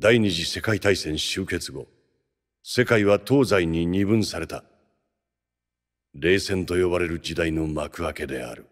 第二次世界大戦終結後世界は東西に二分された。冷戦と呼ばれる時代の幕開けである。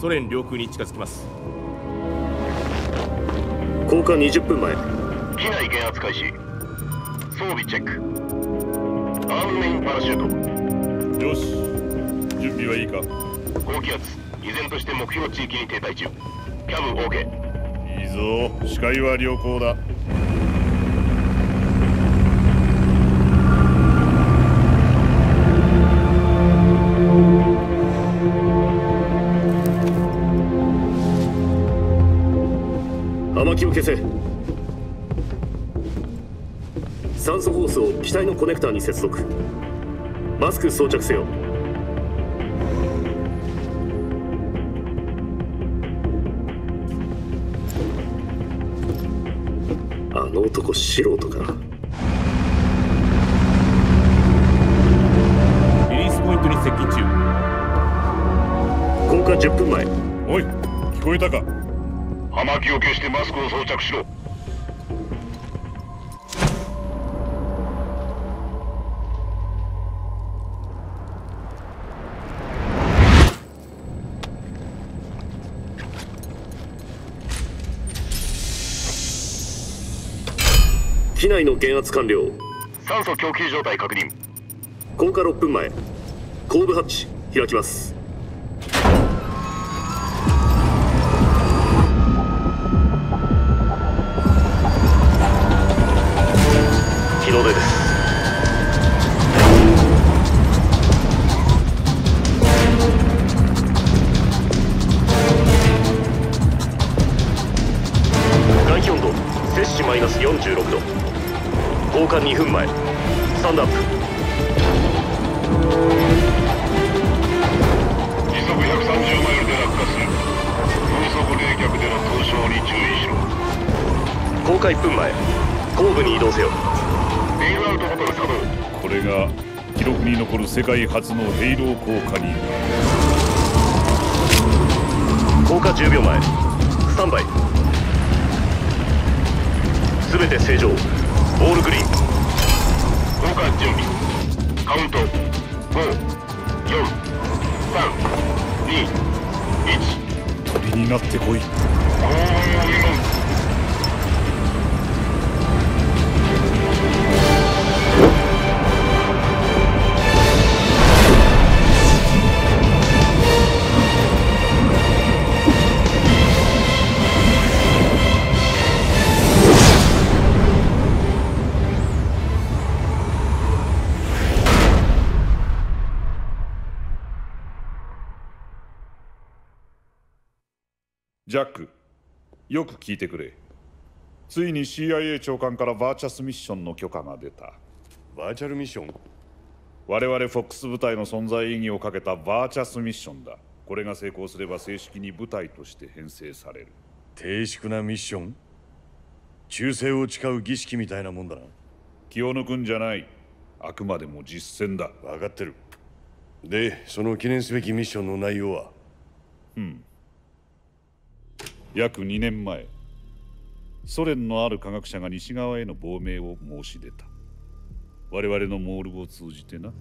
ソ連領空に近づきます。降下20分前。機内減圧開始。装備チェック。アームメインパラシュート。よし。準備はいいか。高気圧依然として目標地域に停滞中。キャム OK いいぞ。視界は良好だ雨木を消せ。酸素ホースを機体のコネクターに接続。マスク装着せよ。あの男素人か。リリースポイントに接近中。降下10分前。おい聞こえたか？葉巻を消してマスクを装着しろ。機内の減圧完了。酸素供給状態確認。降下6分前。後部ハッチ開きます界初聞いてくれ。ついに CIA 長官からバーチャスミッションの許可が出た。バーチャルミッション？我々フォックス部隊の存在意義をかけたバーチャスミッションだ。これが成功すれば正式に部隊として編成される。低粛なミッション？忠誠を誓う儀式みたいなもんだな。気を抜くんじゃない。あくまでも実践だ。分かってる。でその記念すべきミッションの内容は？約2年前ソ連のある科学者が西側への亡命を申し出た。我々のモールを通じてな。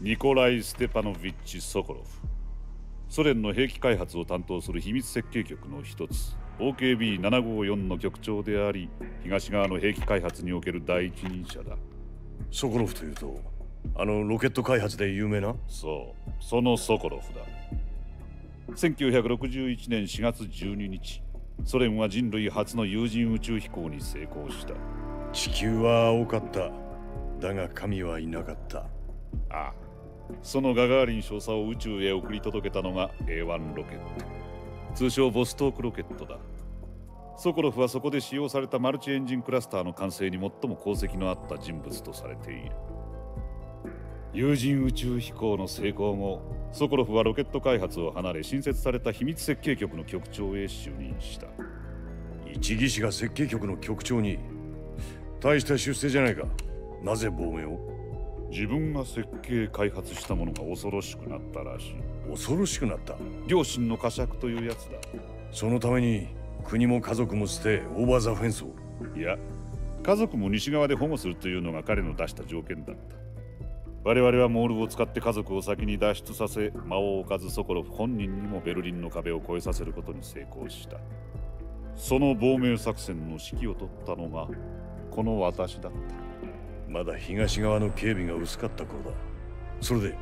ニコライ・ステパノビッチ・ソコロフ。ソ連の兵器開発を担当する秘密設計局の一つ。OKB754 の局長であり東側の兵器開発における第一人者だ。ソコロフというとあのロケット開発で有名な？そう。そのソコロフだ。1961年4月12日ソ連は人類初の有人宇宙飛行に成功した。地球は青かった。だが神はいなかった。ああ。そのガガーリン少佐を宇宙へ送り届けたのが A1 ロケット。通称ボストークロケットだ。ソコロフはそこで使用されたマルチエンジンクラスターの完成に最も功績のあった人物とされている有人宇宙飛行の成功後ソコロフはロケット開発を離れ新設された秘密設計局の局長へ就任した。一技師が設計局の局長に大した出世じゃないか。なぜ亡命を？自分が設計開発したものが恐ろしくなったらしい。恐ろしくなった？両親の呵責というやつだ。そのために国も家族も捨てオーバーザフェンスを。いや家族も西側で保護するというのが彼の出した条件だった我々はモールを使って家族を先に脱出させ魔王をかずソコロフ本人にもベルリンの壁を越えさせることに成功した。その亡命作戦の指揮を取ったのがこの私だった。まだ東側の警備が薄かった頃だ。それで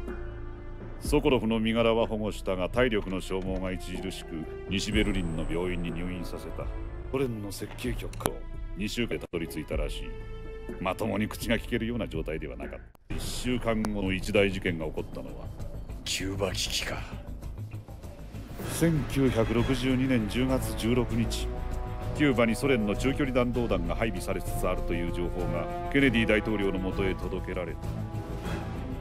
ソコロフの身柄は保護したが体力の消耗が著しく西ベルリンの病院に入院させた。ソ連の設計局を2週間でたどり着いたらしいまともに口が聞けるような状態ではなかった。1週間後の一大事件が起こったのはキューバ危機か。1962年10月16日キューバにソ連の中距離弾道弾が配備されつつあるという情報がケネディ大統領のもとへ届けられた。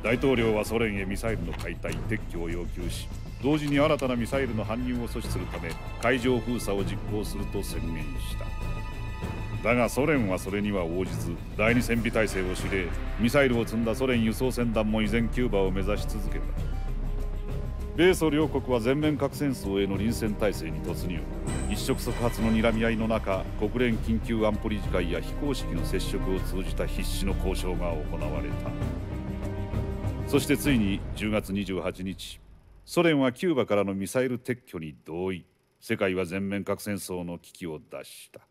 大統領はソ連へミサイルの解体撤去を要求し同時に新たなミサイルの搬入を阻止するため海上封鎖を実行すると宣言した。だがソ連はそれには応じず第二戦備体制を指令ミサイルを積んだソ連輸送船団も依然キューバを目指し続けた。米ソ両国は全面核戦争への臨戦態勢に突入。一触即発の睨み合いの中国連緊急安保理事会や非公式の接触を通じた必死の交渉が行われた。そしてついに10月28日ソ連はキューバからのミサイル撤去に同意。世界は全面核戦争の危機を脱した。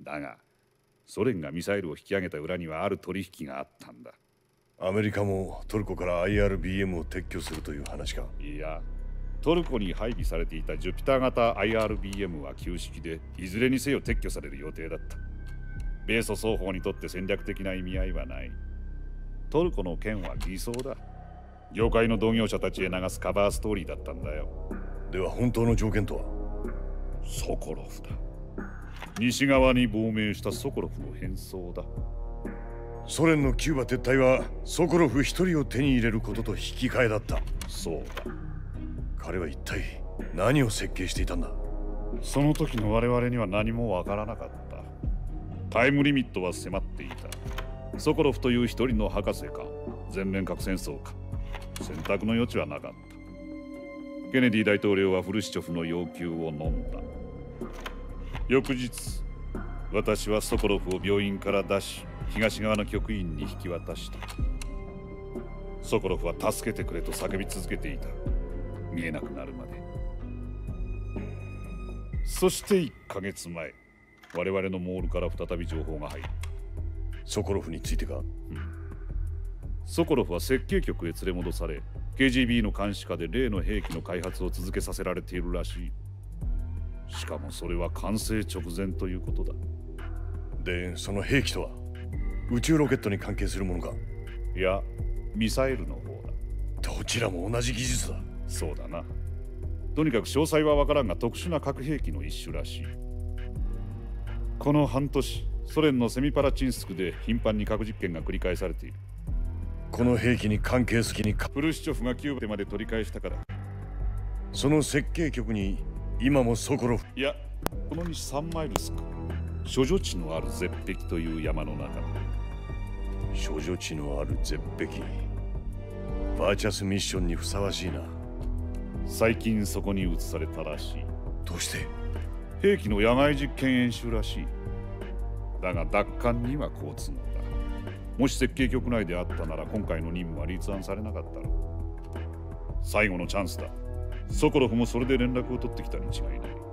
だがソ連がミサイルを引き上げた裏にはある取引があったんだ。アメリカもトルコから IRBM を撤去するという話か。いやトルコに配備されていたジュピター型 IRBM は旧式でいずれにせよ撤去される予定だった。米ソ双方にとって戦略的な意味合いはない。トルコの件は偽装だ。業界の同業者たちへ流すカバーストーリーだったんだよ。では本当の条件とは？ソコロフだ西側に亡命したソコロフの変装だ。ソ連のキューバ撤退はソコロフ一人を手に入れることと引き換えだった。そうだ。彼は一体何を設計していたんだ？その時の我々には何もわからなかった。タイムリミットは迫っていた。ソコロフという一人の博士か。全面核戦争か。選択の余地はなかった。ケネディ大統領はフルシチョフの要求を飲んだ翌日私はソコロフを病院から出し東側の局員に引き渡した。ソコロフは助けてくれと叫び続けていた。見えなくなるまで。そして1ヶ月前我々のモールから再び情報が入った。ソコロフについてか？ソコロフは設計局へ連れ戻され KGB の監視下で例の兵器の開発を続けさせられているらしいしかもそれは完成直前ということだ。でその兵器とは宇宙ロケットに関係するものか？いやミサイルの方だ。どちらも同じ技術だ。そうだな。とにかく詳細は分からんが特殊な核兵器の一種らしい。この半年ソ連のセミパラチンスクで頻繁に核実験が繰り返されている。この兵器に関係すきにかフルシチョフがキューバでまで取り返したから。その設計局に今もソコロフいやこの西3マイルスク処女地のある絶壁という山の中。だ処女地のある絶壁。バーチャスミッションにふさわしいな。最近そこに移されたらしい。どうして？兵器の野外実験演習らしい。だが奪還には好都合だ。もし設計局内であったなら今回の任務は立案されなかったろう。最後のチャンスだソコロフもそれで連絡を取ってきたに違いない。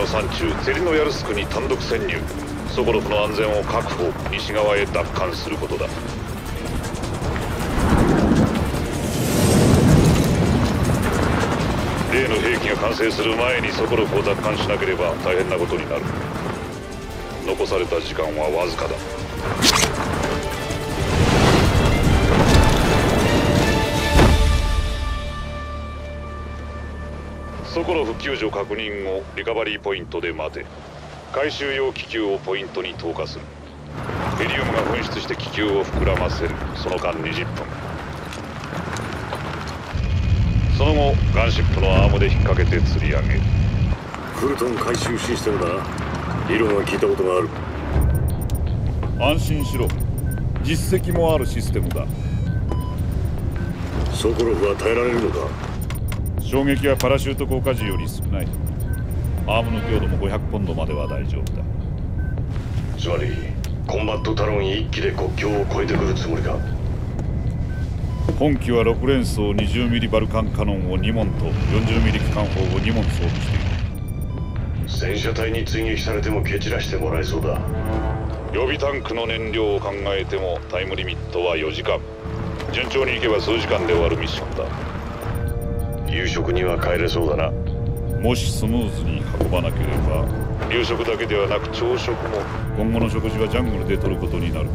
の山中ゼリノヤルスクに単独潜入。ソコロフの安全を確保。西側へ奪還することだ。例の兵器が完成する前にソコロフを奪還しなければ大変なことになる。残された時間はわずかだ。ソコロフ救助確認後リカバリーポイントで待て。回収用気球をポイントに投下する。ヘリウムが噴出して気球を膨らませる。その間20分。その後ガンシップのアームで引っ掛けて吊り上げる。クルトン回収システムだ。理論は聞いたことがある。安心しろ。実績もあるシステムだ。ソコロフは耐えられるのか？衝撃はパラシュート降下時より少ない。アームの強度も500ポンドまでは大丈夫だ。つまりコンバットタロン一機で国境を越えてくるつもりか？本機は6連装20ミリバルカンカノンを2門と40ミリ機関砲を2門装備している。戦車隊に追撃されても蹴散らしてもらえそうだ。予備タンクの燃料を考えてもタイムリミットは4時間。順調にいけば数時間で終わるミッションだ夕食には帰れそうだな。もしスムーズに運ばなければ。夕食だけではなく朝食も。今後の食事はジャングルで取ることになる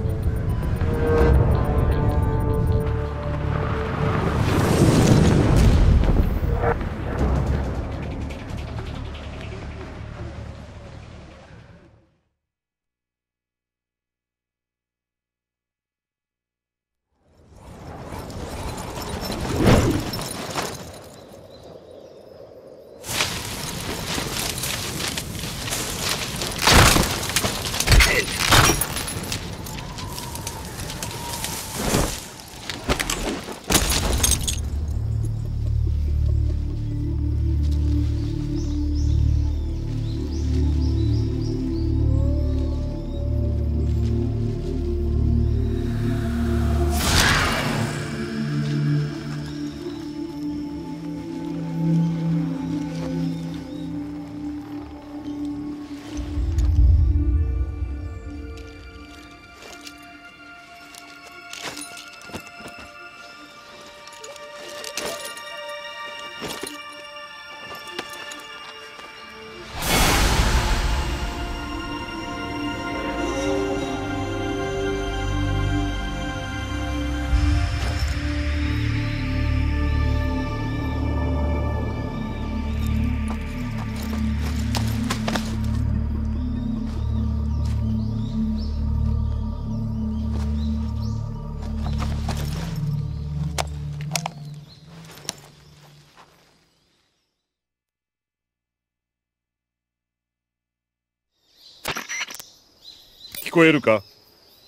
こえるか？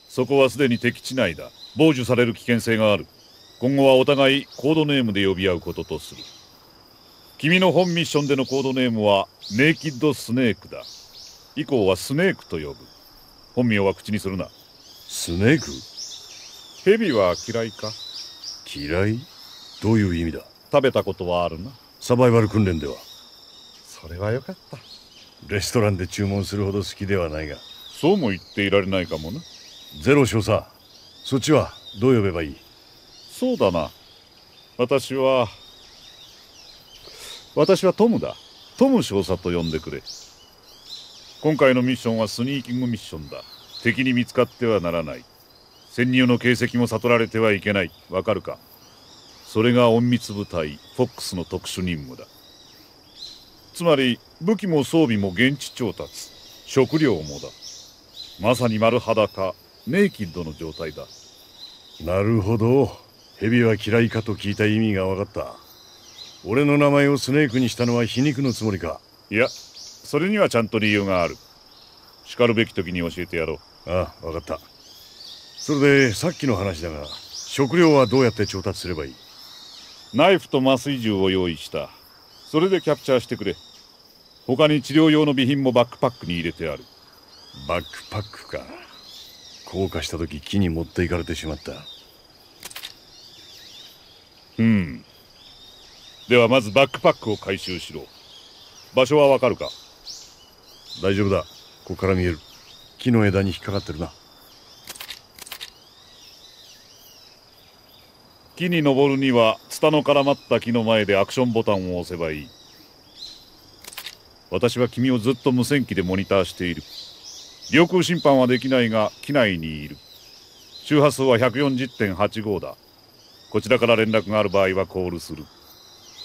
そこはすでに敵地内だ。傍受される危険性がある。今後はお互いコードネームで呼び合うこととする。君の本ミッションでのコードネームはネイキッドスネークだ。以降はスネークと呼ぶ。本名は口にするな。スネーク？ヘビは嫌いか？嫌い？どういう意味だ？食べたことはあるな。サバイバル訓練では。それはよかった。レストランで注文するほど好きではないがそうも言っていられないかもなゼロ少佐そっちはどう呼べばいい？そうだな。私は私はトムだ。トム少佐と呼んでくれ。今回のミッションはスニーキングミッションだ。敵に見つかってはならない。潜入の形跡も悟られてはいけない。わかるか？それが隠密部隊フォックスの特殊任務だ。つまり武器も装備も現地調達。食料もだまさに丸裸ネイキッドの状態だ。なるほど。蛇は嫌いかと聞いた意味が分かった。俺の名前をスネークにしたのは皮肉のつもりか。いやそれにはちゃんと理由がある。しかるべき時に教えてやろう。ああ分かった。それでさっきの話だが食料はどうやって調達すればいい？ナイフと麻酔銃を用意した。それでキャプチャーしてくれ。他に治療用の備品もバックパックに入れてあるバックパックか。降下した時木に持っていかれてしまった。うん。ではまずバックパックを回収しろ。場所はわかるか？大丈夫だ。ここから見える。木の枝に引っかかってるな。木に登るにはツタの絡まった木の前でアクションボタンを押せばいい。私は君をずっと無線機でモニターしている領空侵犯はできないが機内にいる。周波数は140.85だ。こちらから連絡がある場合はコールする。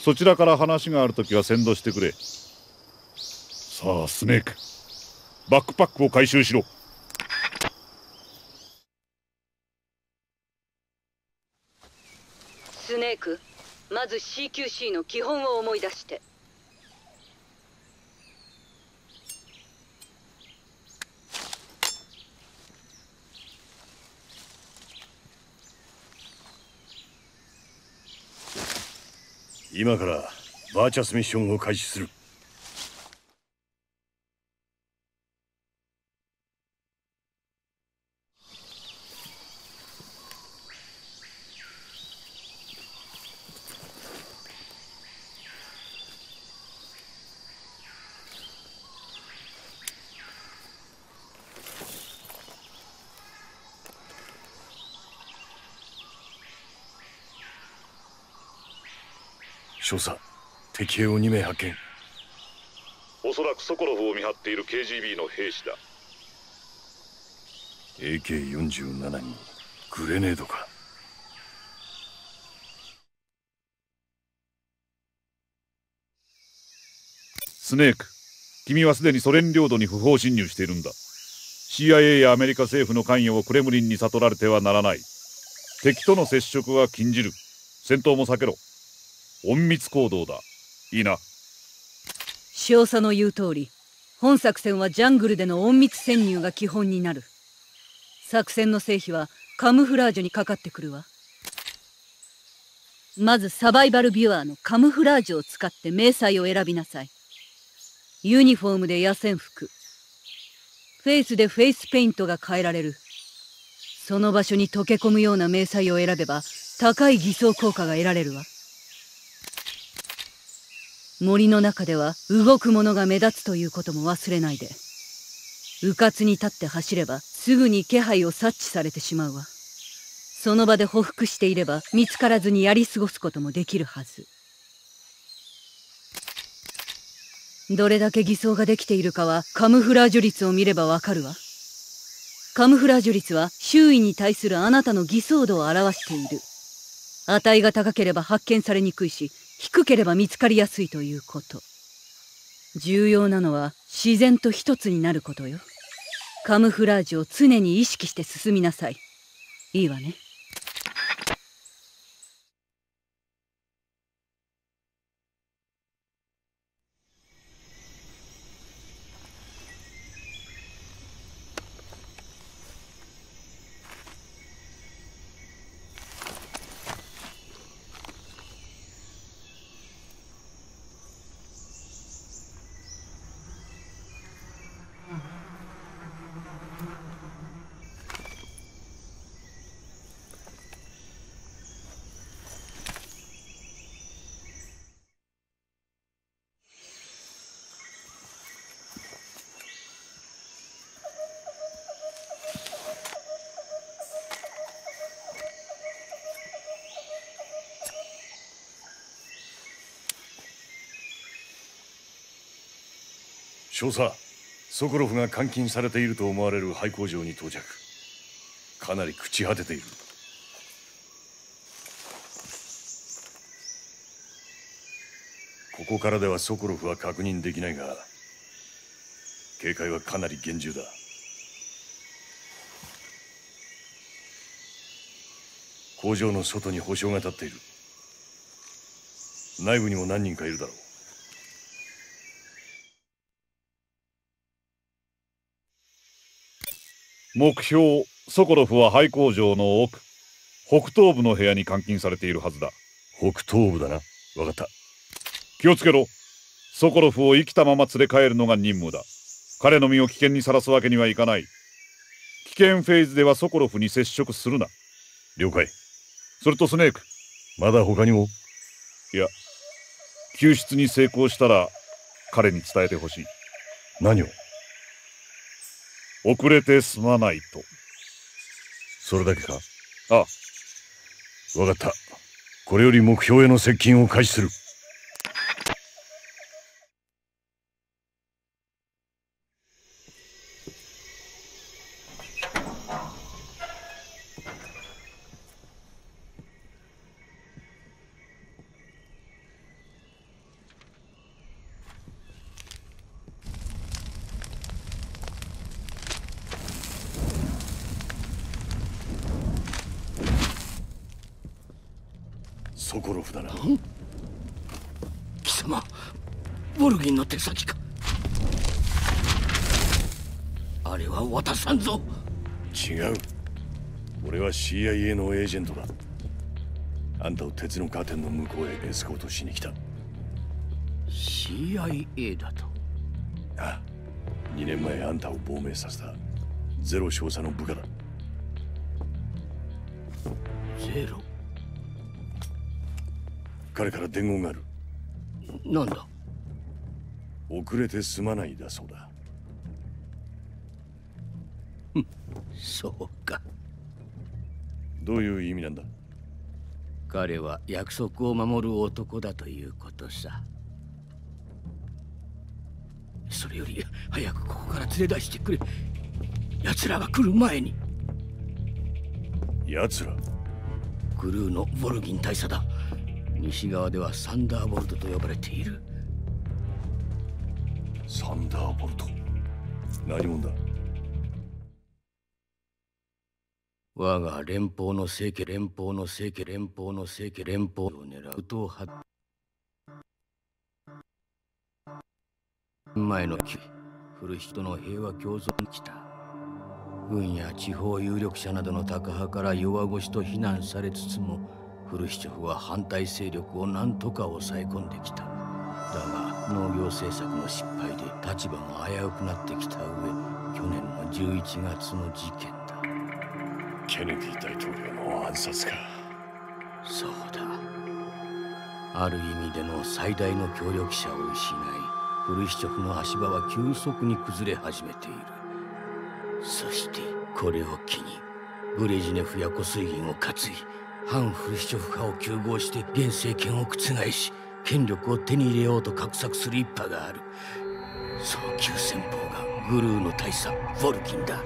そちらから話があるときは先導してくれ。さあスネーク。バックパックを回収しろ。スネークまず CQC の基本を思い出して。今からバーチャスミッションを開始する。少佐敵兵を2名発見。おそらくソコロフを見張っている KGB の兵士だ。AK47 にグレネードか。スネーク。君はすでにソ連領土に不法侵入しているんだ。CIA やアメリカ政府の関与をクレムリンに悟られてはならない。敵との接触は禁じる。戦闘も避けろ隠密行動だ。いいな。少佐の言う通り本作戦はジャングルでの隠密潜入が基本になる。作戦の成否はカムフラージュにかかってくるわ。まずサバイバルビュアーのカムフラージュを使って迷彩を選びなさい。ユニフォームで野戦服。フェイスでフェイスペイントが変えられる。その場所に溶け込むような迷彩を選べば高い偽装効果が得られるわ。森の中では動くものが目立つということも忘れないで。迂闊に立って走ればすぐに気配を察知されてしまうわ。その場で匍匐していれば見つからずにやり過ごすこともできるはず。どれだけ偽装ができているかはカムフラージュ率を見ればわかるわ。カムフラージュ率は周囲に対するあなたの偽装度を表している。値が高ければ発見されにくいし低ければ見つかりやすいということ。重要なのは自然と一つになることよ。カムフラージュを常に意識して進みなさい。いいわね。少佐ソコロフが監禁されていると思われる廃工場に到着。かなり朽ち果てている。ここからではソコロフは確認できないが警戒はかなり厳重だ。工場の外に保証が立っている。内部にも何人かいるだろう。目標ソコロフは廃工場の奥北東部の部屋に監禁されているはずだ。北東部だな。分かった。気をつけろ。ソコロフを生きたまま連れ帰るのが任務だ。彼の身を危険にさらすわけにはいかない。危険フェーズではソコロフに接触するな。了解。それとスネーク。まだ他にも？いや救出に成功したら彼に伝えてほしい。何を？遅れてすまないと。それだけか？ああわかった。これより目標への接近を開始する。俺は CIA のエージェントだ。あんたを鉄のカーテンの向こうへエスコートしに来た。CIA だと？ああ。2年前あんたを亡命させた。ゼロ少佐の部下だ。ゼロ？彼から伝言がある。なんだ？遅れてすまないだそうだ。そうかどういう意味なんだ？彼は約束を守る男だということさ。それより早くここから連れ出してくれ。奴らが来る前に。奴ら？グルーのボルギン大佐だ。西側ではサンダーボルトと呼ばれている。サンダーボルト？何者だ？我が連邦の政家連邦の政家連邦の政家連邦を狙うと派前の木フルヒトの平和共存に来た軍や地方有力者などのタカ派から弱腰と非難されつつもフルシチョフは反対勢力を何とか抑え込んできただが農業政策の失敗で立場も危うくなってきた上去年の11月の事件ケネディ大統領の暗殺か。そうだ。ある意味での最大の協力者を失いフルシチョフの足場は急速に崩れ始めている。そしてこれを機にブレジネフやコスイギンを担い反フルシチョフ派を糾合して現政権を覆し権力を手に入れようと画策する一派がある。その急先鋒がグルーの大佐ヴォルキンだ。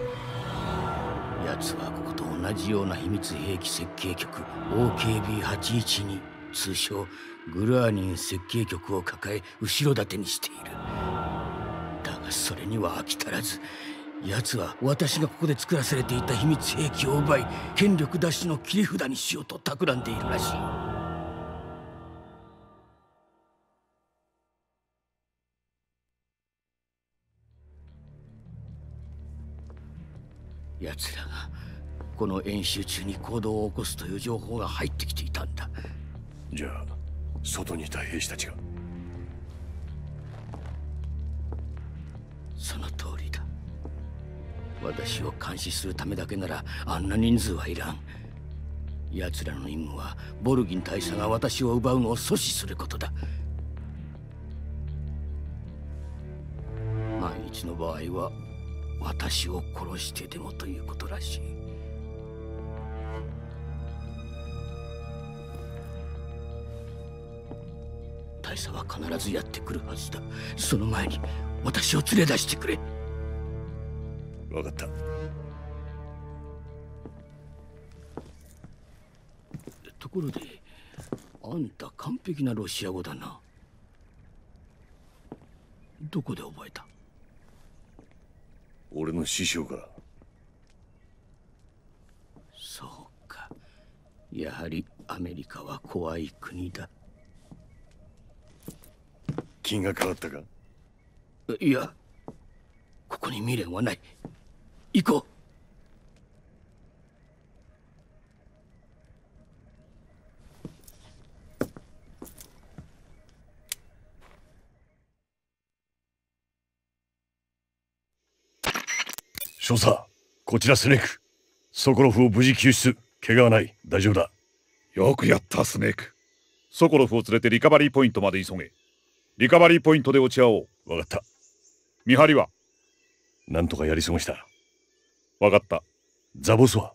奴はここと同じような秘密兵器設計局 OKB812 通称グラーニン設計局を抱え後ろ盾にしている。だがそれには飽き足らず奴は私がここで作らされていた秘密兵器を奪い権力奪取の切り札にしようと企んでいるらしい。奴らがこの演習中に行動を起こすという情報が入ってきていたんだ。じゃあ外にいた兵士たちが？その通りだ。私を監視するためだけならあんな人数はいらん。奴らの任務はボルギン大佐が私を奪うのを阻止することだ。万一の場合は私を殺してでもということらしい大佐は必ずやってくるはずだ。その前に私を連れ出してくれ。分かった。ところであんた完璧なロシア語だな。どこで覚えた？俺の師匠か。らそうか。やはりアメリカは怖い国だ気が変わったか？いやここに未練はない。行こう。少佐こちらスネーク。ソコロフを無事救出。怪我はない。大丈夫だ。よくやったスネーク。ソコロフを連れてリカバリーポイントまで急げリカバリーポイントで落ち合おうわかった。見張りは？なんとかやり過ごした。わかった。ザボスは？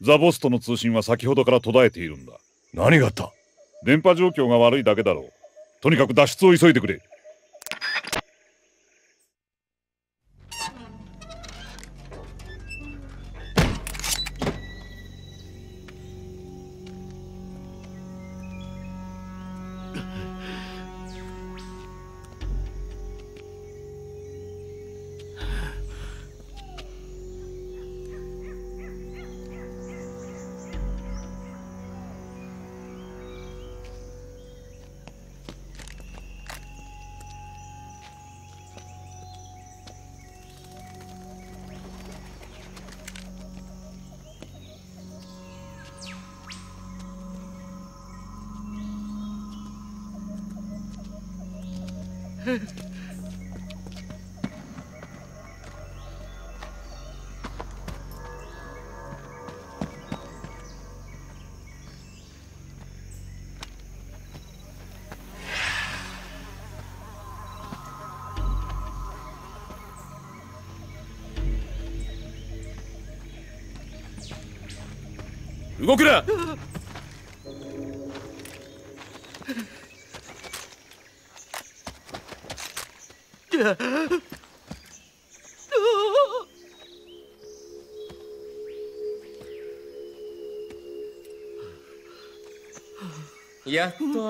ザボスとの通信は先ほどから途絶えているんだ。何があった？電波状況が悪いだけだろう。とにかく脱出を急いでくれ。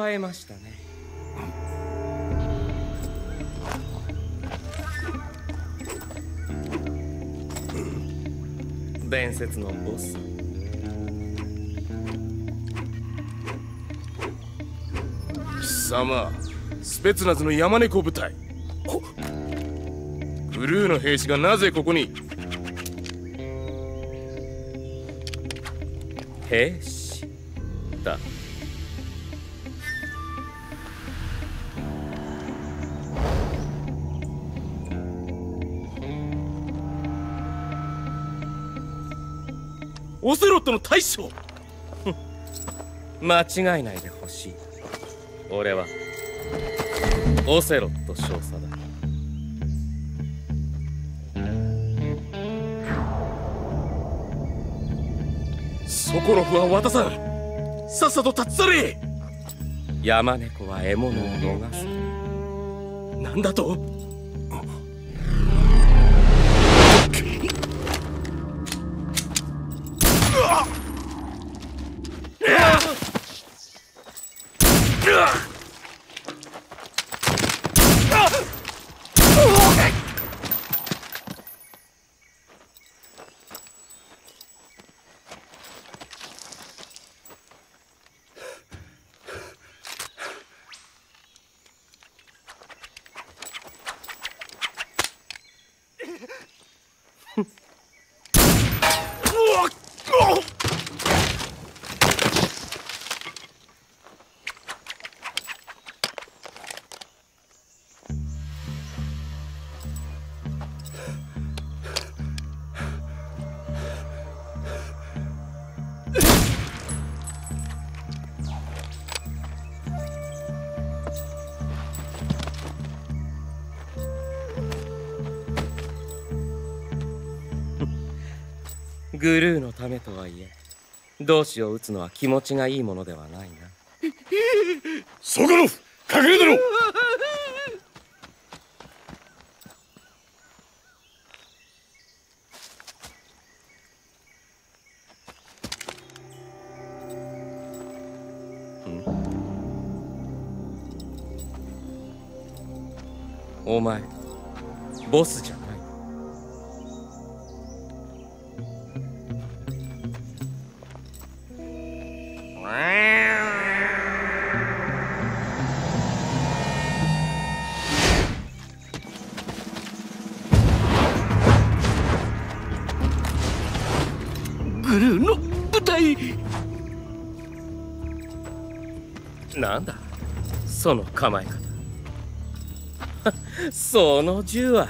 会えましたね。伝説のボス。貴様スペツナズの山猫部隊。ブルーの兵士がなぜここに？兵士？ットの大将。間違いないでほしい。俺はオセロット少佐だ。ソコロフは渡さん。さっさと立ち去れ。山猫は獲物を逃す。なんだと？グルーのためとはいえ同志を撃つのは気持ちがいいものではないな。ソコロフ隠れだろ。お前ボスじゃなグルーの部隊なんだ？その構え方。その銃は。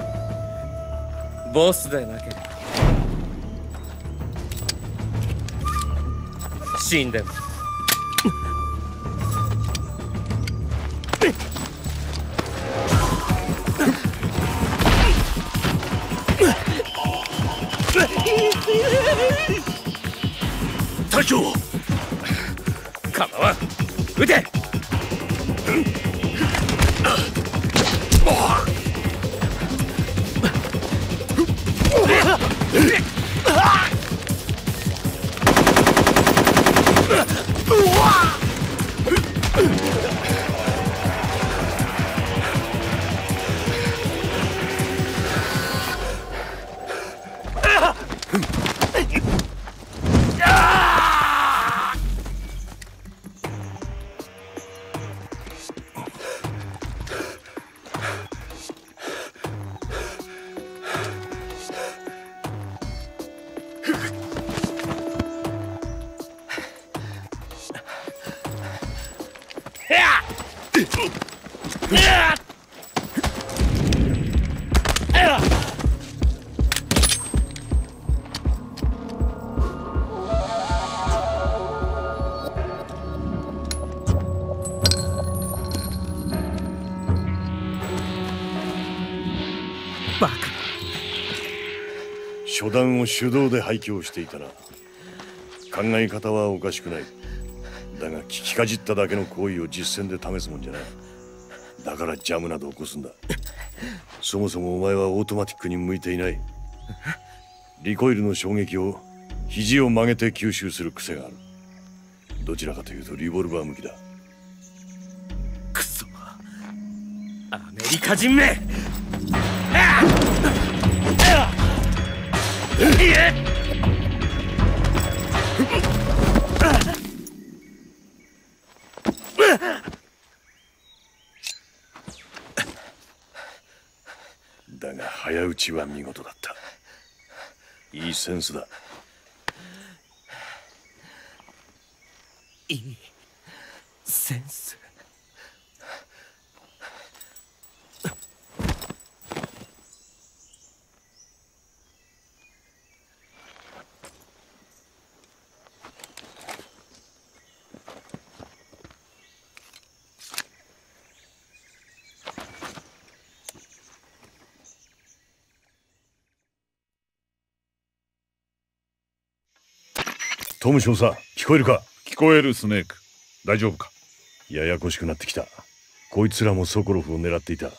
ボスでなけ。れば死んでも。初段を手動で廃墟していたな考え方はおかしくない。だが聞きかじっただけの行為を実践で試すもんじゃない。だからジャムなど起こすんだ。そもそもお前はオートマティックに向いていない。リコイルの衝撃を肘を曲げて吸収する癖がある。どちらかというとリボルバー向きだ。クソ。アメリカ人め！だが早打ちは見事だった。いいセンスだ。いいセンス。トム少佐聞こえるか？聞こえるスネーク。大丈夫か？ややこしくなってきた。こいつらもソコロフを狙っていた。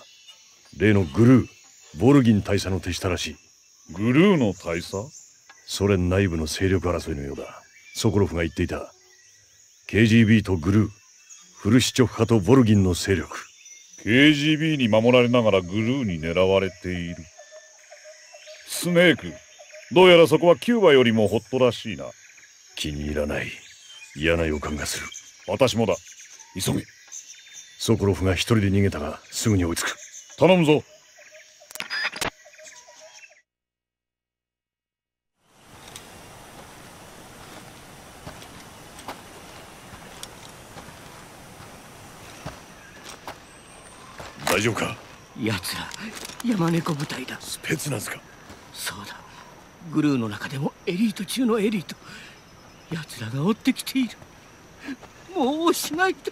例のグルーボルギン大佐の手下らしい。グルーの大佐？ソ連内部の勢力争いのようだ。ソコロフが言っていた。KGB とグルーフルシチョフ派とボルギンの勢力。KGB に守られながらグルーに狙われている。スネークどうやらそこはキューバよりもホットらしいな気に入らない。嫌な予感がする。私もだ。急げ。ソコロフが一人で逃げたがすぐに追いつく。頼むぞ。大丈夫か？奴ら山猫部隊だ。スペツナズか？そうだ。グルーの中でもエリート中のエリート奴らが追ってきている。もうおしまいだ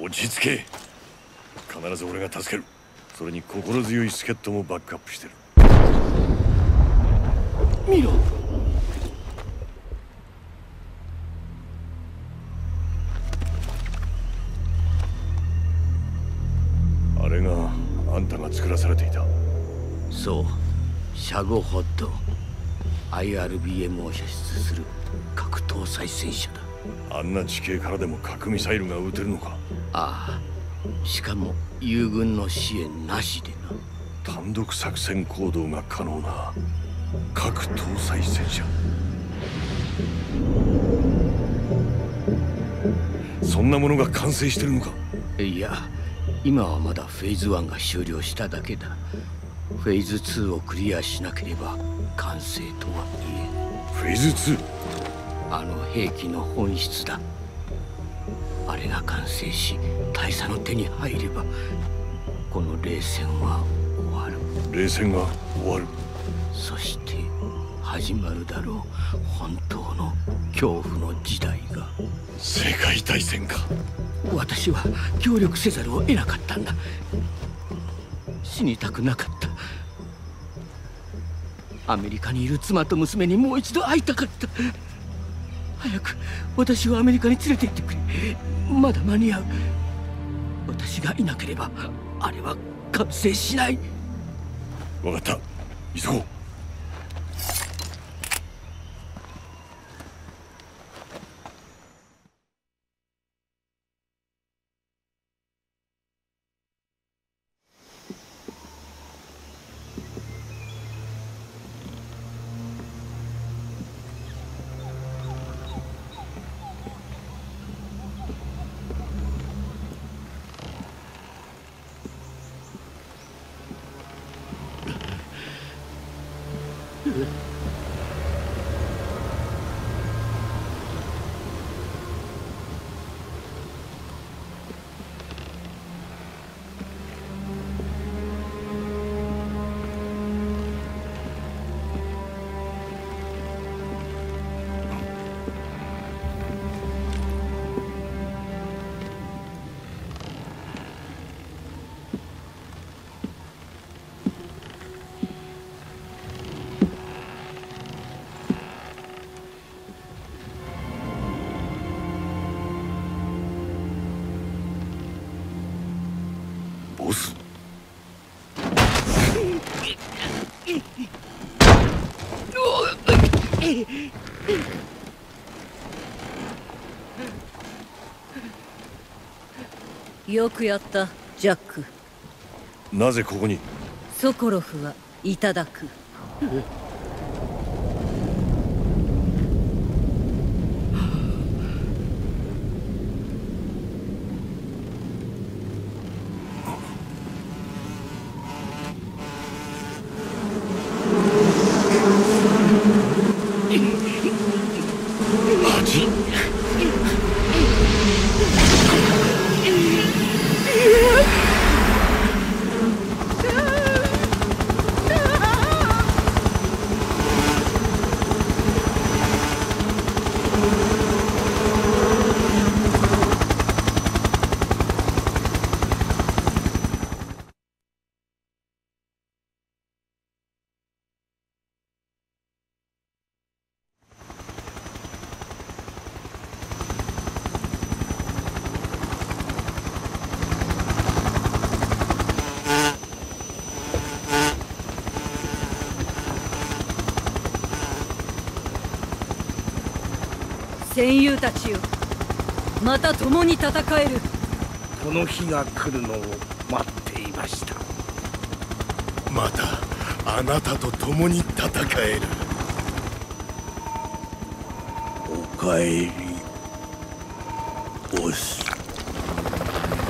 落ち着け。必ず俺が助ける。それに心強い助っ人もバックアップしてる。見ろ。あれがあんたが作らされていた。そう。シャゴホッド IRBM を射出する核搭載戦車だ。あんな地形からでも核ミサイルが撃てるのか？ああしかも友軍の支援なしでな。単独作戦行動が可能な。核搭載戦車。そんなものが完成してるのか？いや今はまだフェーズ1が終了しただけだ。フェーズ2をクリアしなければ完成とは言えフェーズ 2? あの兵器の本質だ。あれが完成し大佐の手に入ればこの冷戦は終わる。冷戦が終わる。そして始まるだろう本当の恐怖の時代が。世界大戦か。私は協力せざるを得なかったんだ。死にたくなかった。アメリカにいる妻と娘にもう一度会いたかった早く私をアメリカに連れて行ってくれ。まだ間に合う。私がいなければあれは完成しない。分かった。急ごう。よくやったジャック。なぜここに？ソコロフはいただく戦友たちよ。また共に戦える。この日が来るのを待っていました。またあなたと共に戦える。おかえり。ボス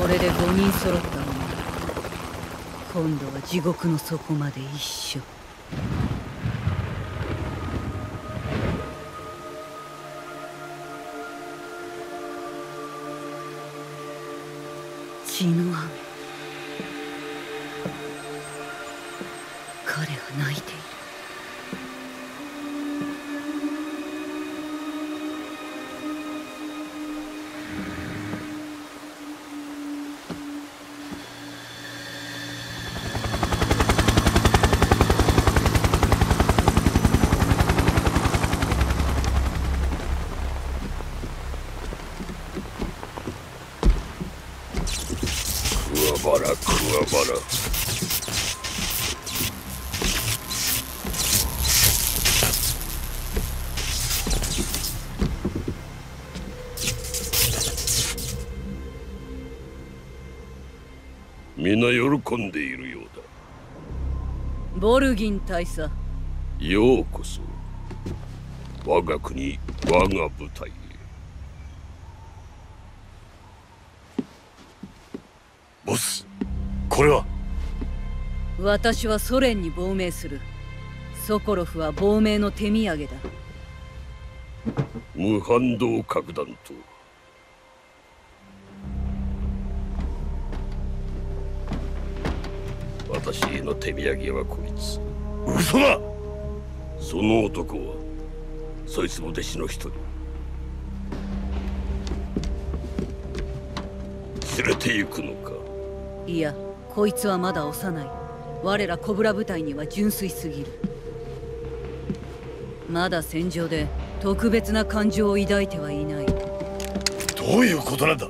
これで5人揃ったのに。今度は地獄の底まで一緒皆喜んでいるようだ。ボルギン大佐。ようこそ。我が国我が部隊へ。ボスこれは？私はソ連に亡命する。ソコロフは亡命の手土産だ。無反動核弾頭手土産はこいつ。嘘だ。その男はそいつも弟子の一人。連れて行くのか。いやこいつはまだ幼い。我らコブラ部隊には純粋すぎる。まだ戦場で特別な感情を抱いてはいない。どういうことなんだ。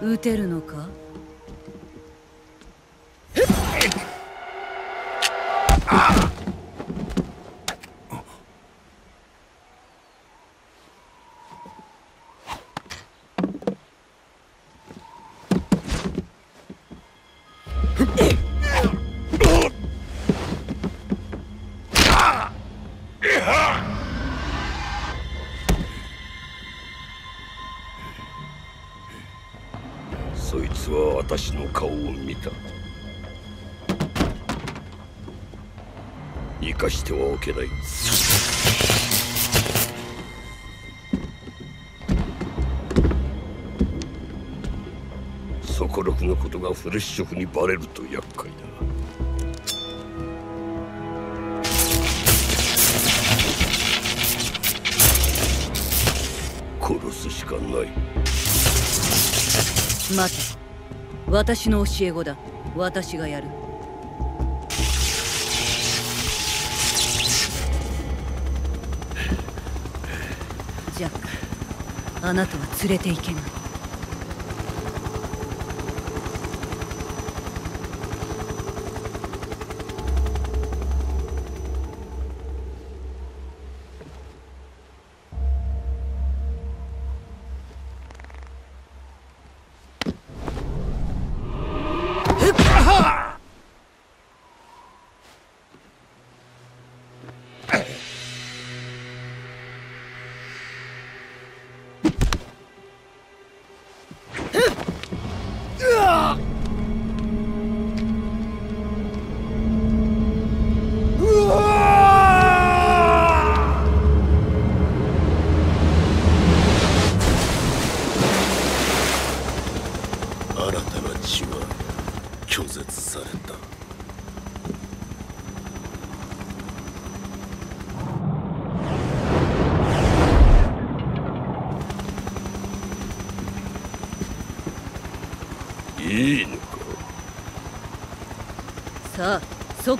撃てるのか？私の顔を見た。生かしてはおけない。ソコロフのことがフレッシュフにバレると厄介だ殺すしかない。待て。私の教え子だ。私がやる。ジャックあなたは連れていけない。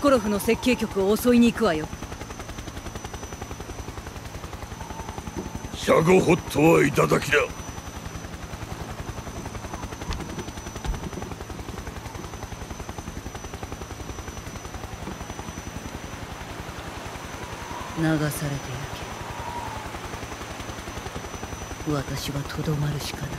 コロフの設計局を襲いに行くわよ。シャゴホットはいただきだ。流されてゆけ。私はとどまるしかない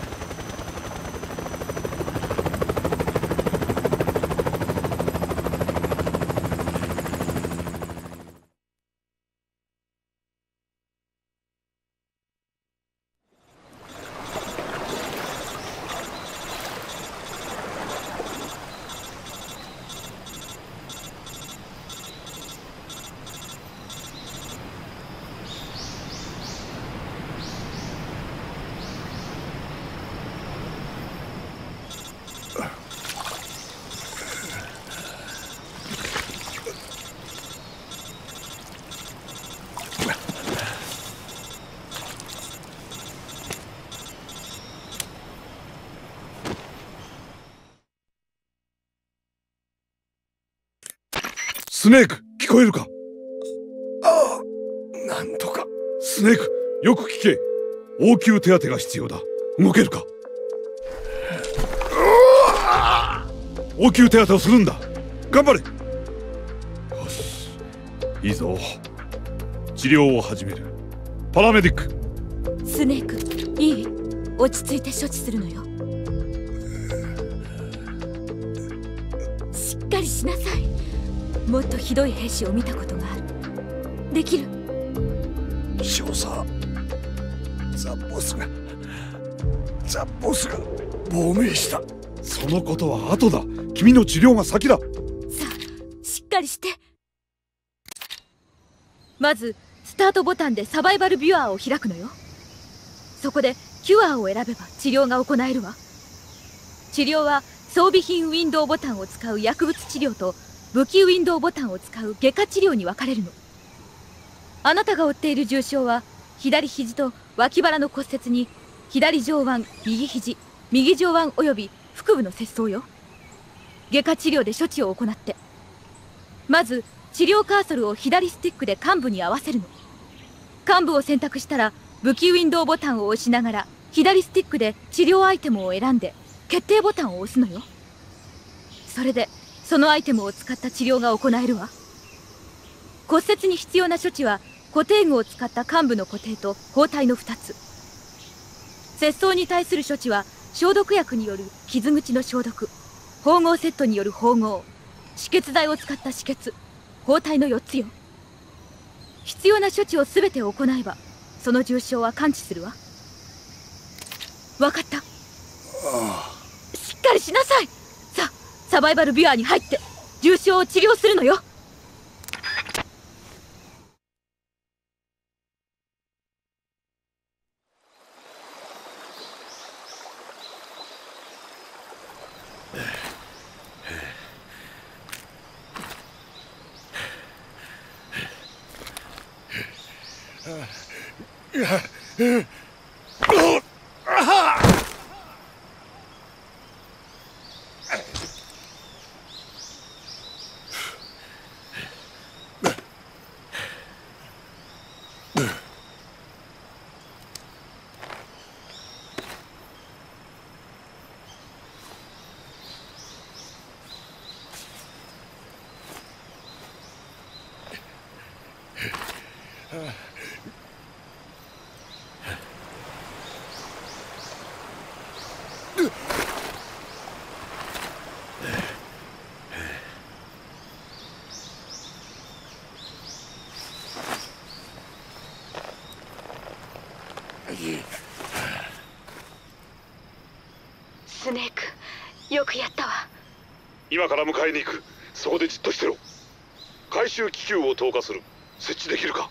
スネーク聞こえるか？ああなんとか。スネークよく聞け。応急手当てが必要だ。動けるか？応急手当てをするんだ。頑張れ。よし。いいぞ。治療を始める。パラメディック。スネークいい？落ち着いて処置するのよもっとひどい兵士を見たことがある。できる。少佐。ザ・ボスが。ザ・ボスが。亡命した。そのことは後だ。君の治療が先だ。さあしっかりして。まずスタートボタンでサバイバルビュアーを開くのよ。そこでキュアーを選べば治療が行えるわ。治療は装備品ウィンドウボタンを使う薬物治療と武器ウィンドウボタンを使う外科治療に分かれるの。あなたが負っている重傷は左肘と脇腹の骨折に左上腕右肘右上腕及び腹部の切創よ。外科治療で処置を行って。まず治療カーソルを左スティックで患部に合わせるの。患部を選択したら武器ウィンドウボタンを押しながら左スティックで治療アイテムを選んで決定ボタンを押すのよ。それでそのアイテムを使った治療が行えるわ。骨折に必要な処置は固定具を使った患部の固定と包帯の2つ。切創に対する処置は消毒薬による傷口の消毒。縫合セットによる縫合。止血剤を使った止血。包帯の4つよ。必要な処置を全て行えばその重傷は完治するわ。分かった。しっかりしなさいサバイバルビュアーに入って重傷を治療するのよ スネークよくやったわ。今から迎えに行く。そこでじっとしてろ。回収気球を投下する。設置できるか？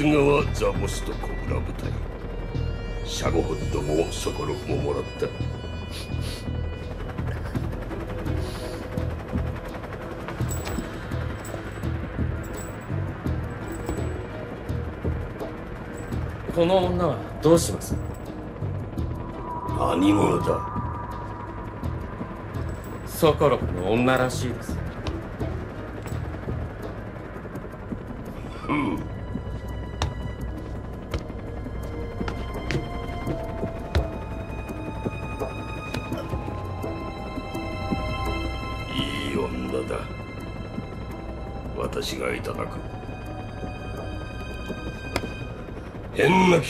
すがはザボスとコブラ部隊シャゴホッドもソコロフももらった。この女はどうします？何者だ？ソコロフの女らしいです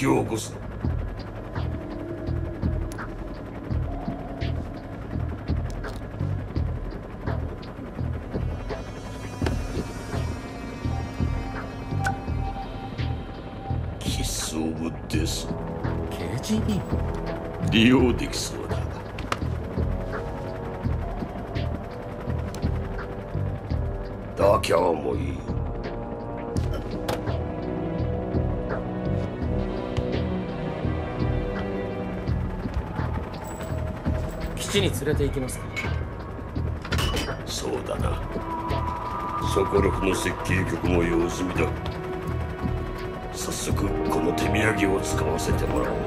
変な気を起こす基地に連れて行きます。かそうだな。ソコロフの設計局も用済みだ。早速この手土産を使わせてもらおう。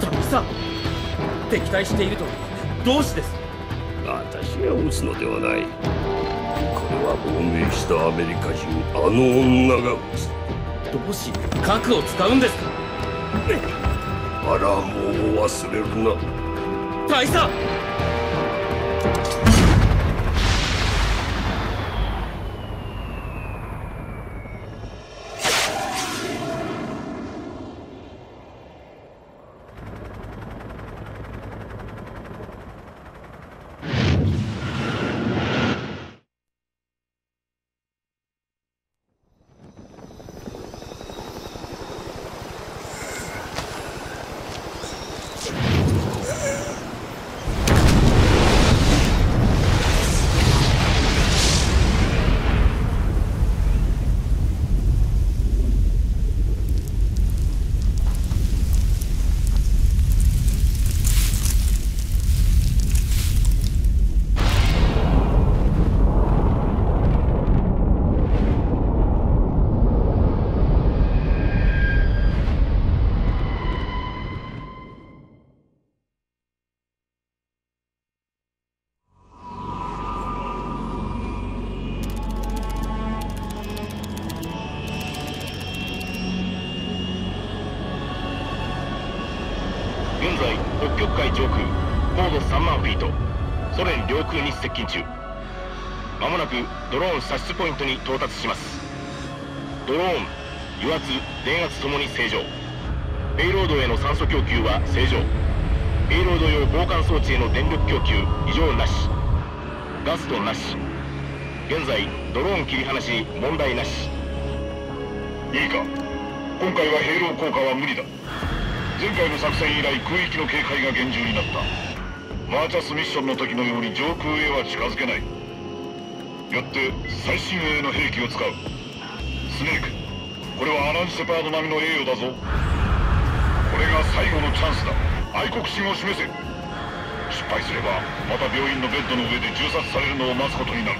ダメさ敵対していると同志です？私が撃つのではない。これは亡命したアメリカ人あの女が撃つ。同志核を使うんですか？あらもう忘れるな。大佐。ポイントに到達します。ドローン油圧電圧ともに正常。ペイロードへの酸素供給は正常。ペイロード用防寒装置への電力供給異常なし。ガストなし。現在ドローン切り離し問題なし。いいか。今回は HALO降下は無理だ。前回の作戦以来空域の警戒が厳重になった。バーチャスミッションの時のように上空へは近づけない。よって最新鋭の兵器を使う。スネークこれはアナンシェパード並みの栄誉だぞ。これが最後のチャンスだ。愛国心を示せ。失敗すればまた病院のベッドの上で銃殺されるのを待つことになる。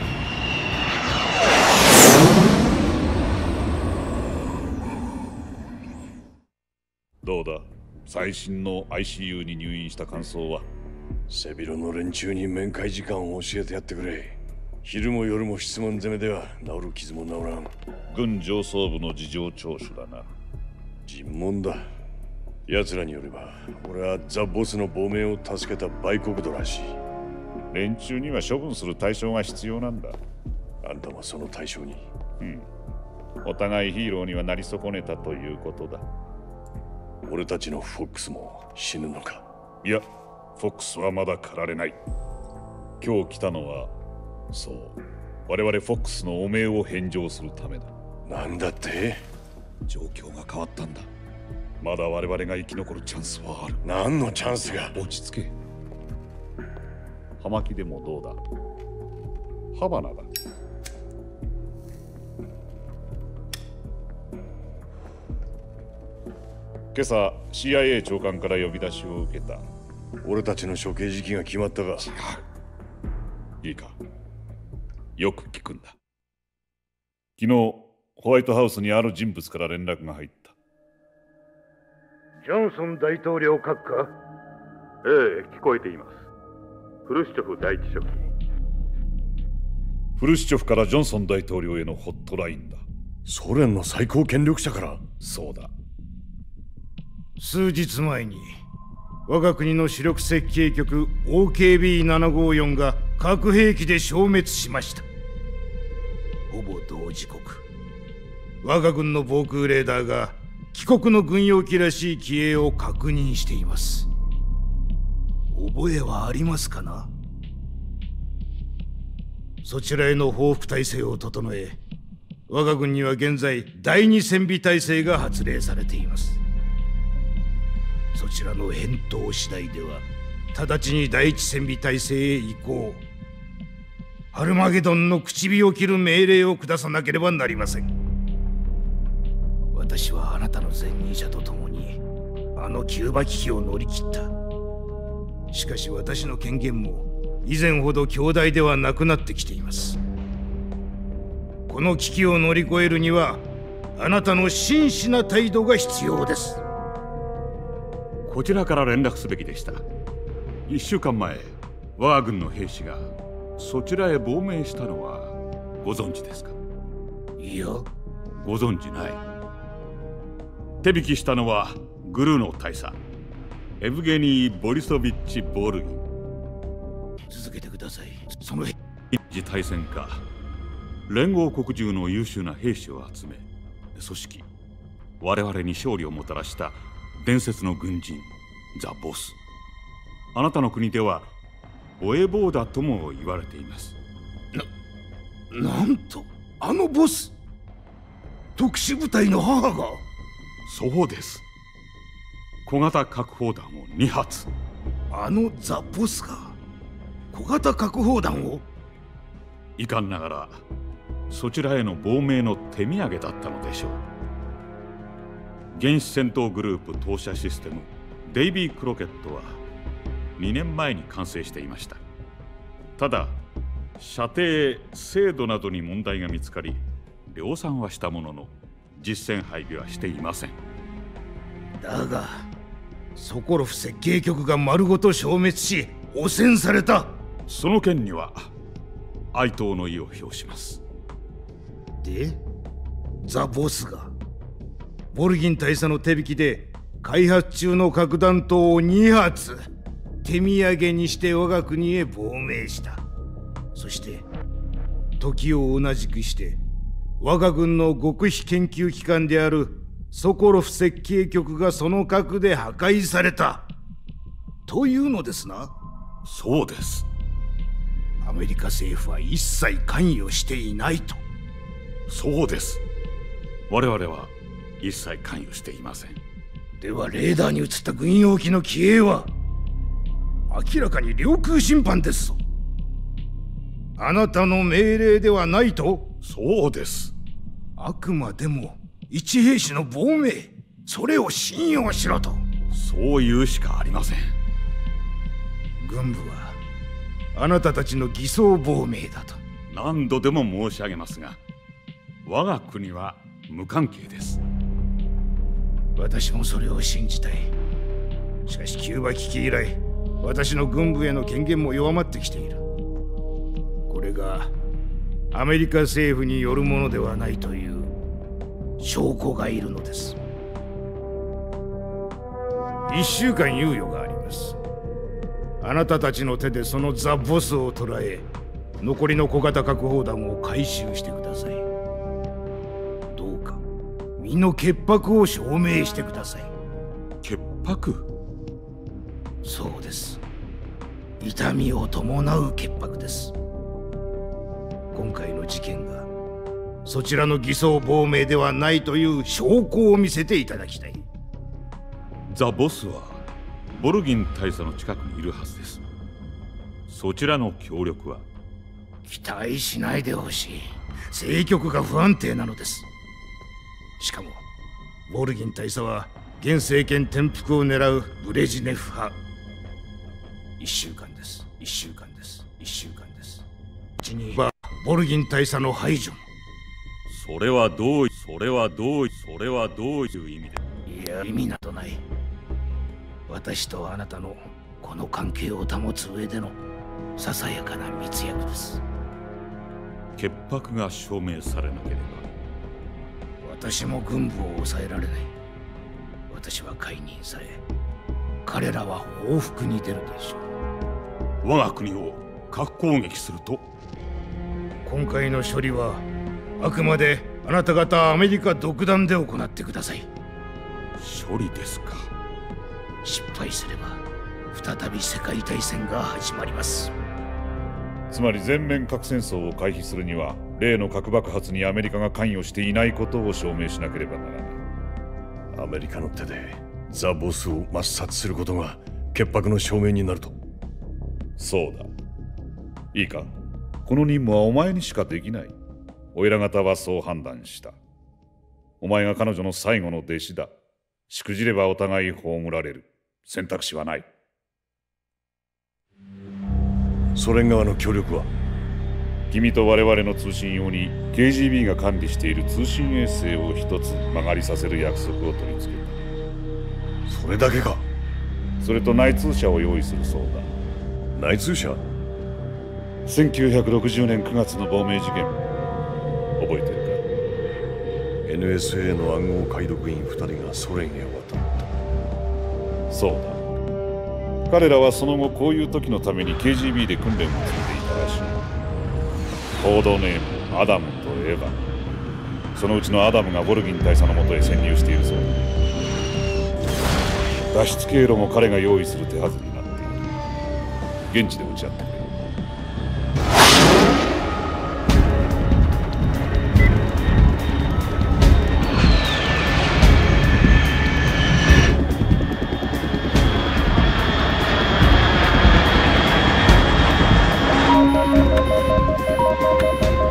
どうだ？最新の ICU に入院した感想は？背広の連中に面会時間を教えてやってくれ昼も夜も質問攻めでは治る傷も治らん。軍上層部の事情聴取だな。尋問だ。奴らによれば俺はザ・ボスの亡命を助けた売国奴らしい。連中には処分する対象が必要なんだ。あんたもその対象に。うん。お互いヒーローにはなり損ねたということだ。俺たちのフォックスも死ぬのか？いやフォックスはまだ狩られない。今日来たのはそう。我々フォックスの汚名を返上するためだ。なんだって？状況が変わったんだ。まだ我々が生き残るチャンスはある。何のチャンスが？落ち着け。葉巻でもどうだ？ハバナだ。今朝 CIA 長官から呼び出しを受けた。俺たちの処刑時期が決まったがいいかよく聞くんだ。昨日ホワイトハウスにある人物から連絡が入った。ジョンソン大統領閣下？ええ聞こえています。フルシチョフ第一書記。フルシチョフからジョンソン大統領へのホットラインだ。ソ連の最高権力者から？そうだ。数日前に我が国の主力設計局 OKB754 が核兵器で消滅しました。ほぼ同時刻。我が軍の防空レーダーが帰国の軍用機らしい機影を確認しています。覚えはありますかな？そちらへの報復体制を整え我が軍には現在第二戦備体制が発令されています。そちらの返答次第では直ちに第一戦備体制へ移行。アルマゲドンの口火を切る命令を下さなければなりません。私はあなたの前任者と共にあのキューバ危機を乗り切った。しかし私の権限も以前ほど強大ではなくなってきています。この危機を乗り越えるにはあなたの真摯な態度が必要です。こちらから連絡すべきでした。1週間前我が軍の兵士がそちらへ亡命したのはご存知ですか？いや。ご存知ない。手引きしたのはグルーの大佐エブゲニー・ボリソビッチ・ボルギン。続けてください。その一次大戦下連合国中の優秀な兵士を集め組織我々に勝利をもたらした伝説の軍人ザ・ボス。あなたの国ではおえぼうだとも言われています。ななんとあのボス特殊部隊の母が。そうです。小型核砲弾を2発。あのザ・ボスが小型核砲弾を？遺憾ながらそちらへの亡命の手土産だったのでしょう。原子戦闘グループ投射システムデイビー・クロケットは2年前に完成していました。ただ射程精度などに問題が見つかり量産はしたものの実戦配備はしていません。だがソコロフ設計局が丸ごと消滅し汚染された。その件には哀悼の意を表します。でザ・ボスがボルギン大佐の手引きで開発中の核弾頭を2発手土産にして我が国へ亡命した。そして時を同じくして我が軍の極秘研究機関であるソコロフ設計局がその核で破壊された。というのですな。そうです。アメリカ政府は一切関与していないと。そうです。我々は一切関与していません。ではレーダーに映った軍用機の機影は？明らかに領空侵犯です。ぞあなたの命令ではないと。そうです。あくまでも一兵士の亡命。それを信用しろと。そう言うしかありません。軍部はあなたたちの偽装亡命だと。何度でも申し上げますが我が国は無関係です。私もそれを信じたい。しかしキューバ危機以来私の軍部への権限も弱まってきている。これがアメリカ政府によるものではないという証拠がいるのです。一週間猶予があります。あなたたちの手でそのザ・ボスを捕らえ残りの小型核砲弾を回収してください。どうか身の潔白を証明してください。潔白？そうです痛みを伴う潔白です。今回の事件がそちらの偽装亡命ではないという証拠を見せていただきたい。ザ・ボスはボルギン大佐の近くにいるはずです。そちらの協力は？期待しないでほしい。政局が不安定なのです。しかもボルギン大佐は現政権転覆を狙うブレジネフ派一週間です。一週間です。一週間です。うちにはボルギン大佐の排除。それはどうそれはどうそれはどういう意味で。いや意味などない。私とあなたのこの関係を保つ上でのささやかな密約です。潔白が証明されなければ。私も軍部を抑えられない。私は解任され彼らは報復に出るでしょう我が国を核攻撃すると。今回の処理はあくまであなた方はアメリカ独断で行ってください。処理ですか。失敗すれば再び世界大戦が始まります。つまり全面核戦争を回避するには例の核爆発にアメリカが関与していないことを証明しなければならない。アメリカの手でザ・ボスを抹殺することが潔白の証明になるとそうだ。いいか。この任務はお前にしかできない。おいら方はそう判断した。お前が彼女の最後の弟子だ。しくじればお互い葬られる。選択肢はない。ソ連側の協力は？君と我々の通信用に KGB が管理している通信衛星を一つ曲がりさせる約束を取り付けた。それだけか。それと内通者を用意するそうだ内通者。1960年9月の亡命事件。覚えてるか？NSA の暗号解読員2人がソ連へ渡った。そうだ。彼らはその後こういう時のために KGB で訓練を積んでいたらしい。コードネームアダムとエヴァ。そのうちのアダムがボルギン大佐のもとへ潜入しているそうだ。脱出経路も彼が用意する手はず。に現地で打ち合ってくれ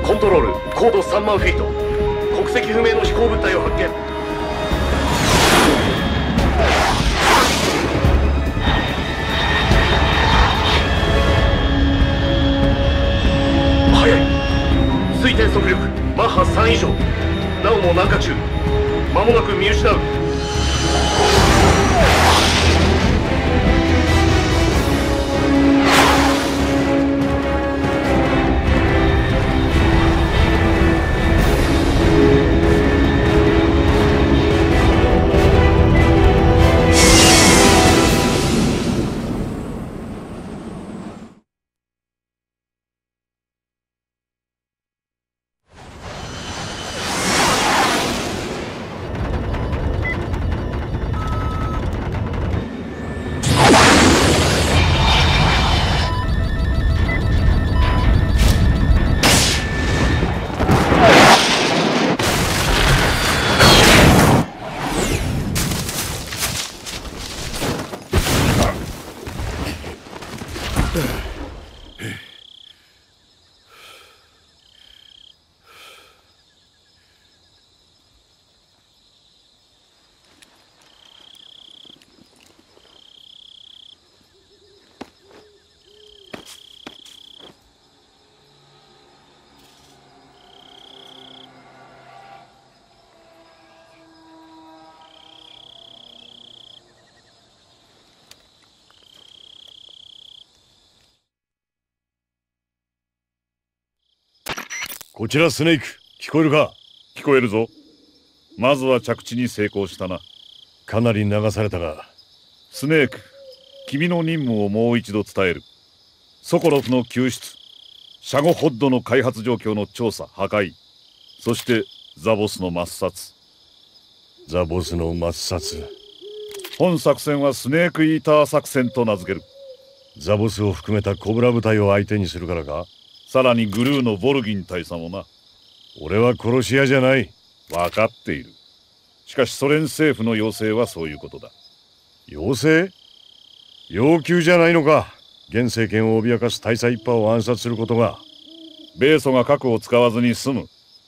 コントロール高度3万フィート国籍不明の飛行物体を発見3以上。なおも南下中。間もなく見失う。こちらスネーク。聞こえるか？聞こえるぞ。まずは着地に成功したな。かなり流されたが。スネーク君の任務をもう一度伝える。ソコロフの救出。シャゴホッドの開発状況の調査破壊。そしてザボスの抹殺。ザボスの抹殺。本作戦はスネークイーター作戦と名付ける。ザボスを含めたコブラ部隊を相手にするからか？さらにグルーのボルギン大佐もな。俺は殺し屋じゃない。分かっている。しかしソ連政府の要請はそういうことだ。要請？要求じゃないのか。現政権を脅かす大佐一派を暗殺することが。米ソが核を使わずに済む。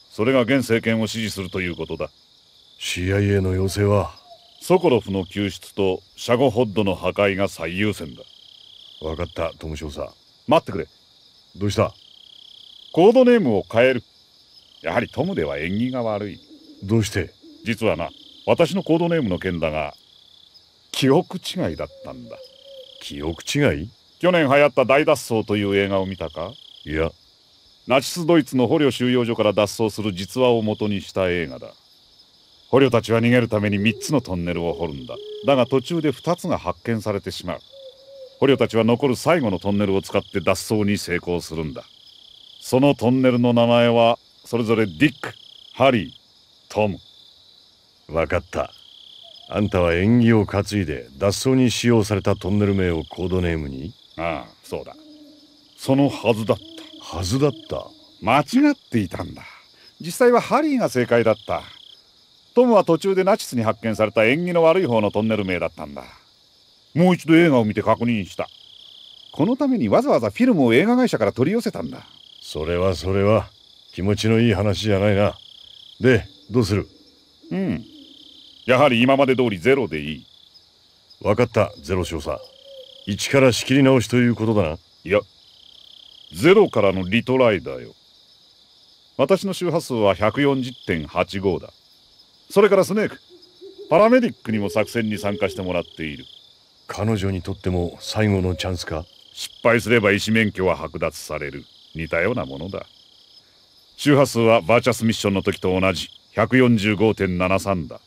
それが現政権を支持するということだ。CIA の要請は？ソコロフの救出とシャゴホッドの破壊が最優先だ。分かったトム少佐待ってくれ。どうした？コードネームを変える。やはりトムでは縁起が悪い。どうして？実はな私のコードネームの件だが記憶違いだったんだ。記憶違い？去年流行った大脱走という映画を見たか？いや。ナチスドイツの捕虜収容所から脱走する実話を元にした映画だ。捕虜たちは逃げるために3つのトンネルを掘るんだ。だが途中で2つが発見されてしまう。捕虜たちは残る最後のトンネルを使って脱走に成功するんだそのトンネルの名前はそれぞれディックハリートム。分かった。あんたは縁起を担いで脱走に使用されたトンネル名をコードネームに？ああそうだ。そのはずだった。はずだった？間違っていたんだ。実際はハリーが正解だった。トムは途中でナチスに発見された縁起の悪い方のトンネル名だったんだ。もう一度映画を見て確認した。このためにわざわざフィルムを映画会社から取り寄せたんだそれはそれは気持ちのいい話じゃないな。でどうする？うん。やはり今まで通りゼロでいい。分かったゼロ少佐。一から仕切り直しということだな。いやゼロからのリトライだよ。私の周波数は140.85だ。それからスネークパラメディックにも作戦に参加してもらっている。彼女にとっても最後のチャンスか？失敗すれば医師免許は剥奪される似たようなものだ。周波数はバーチャスミッションの時と同じ。145.73だ。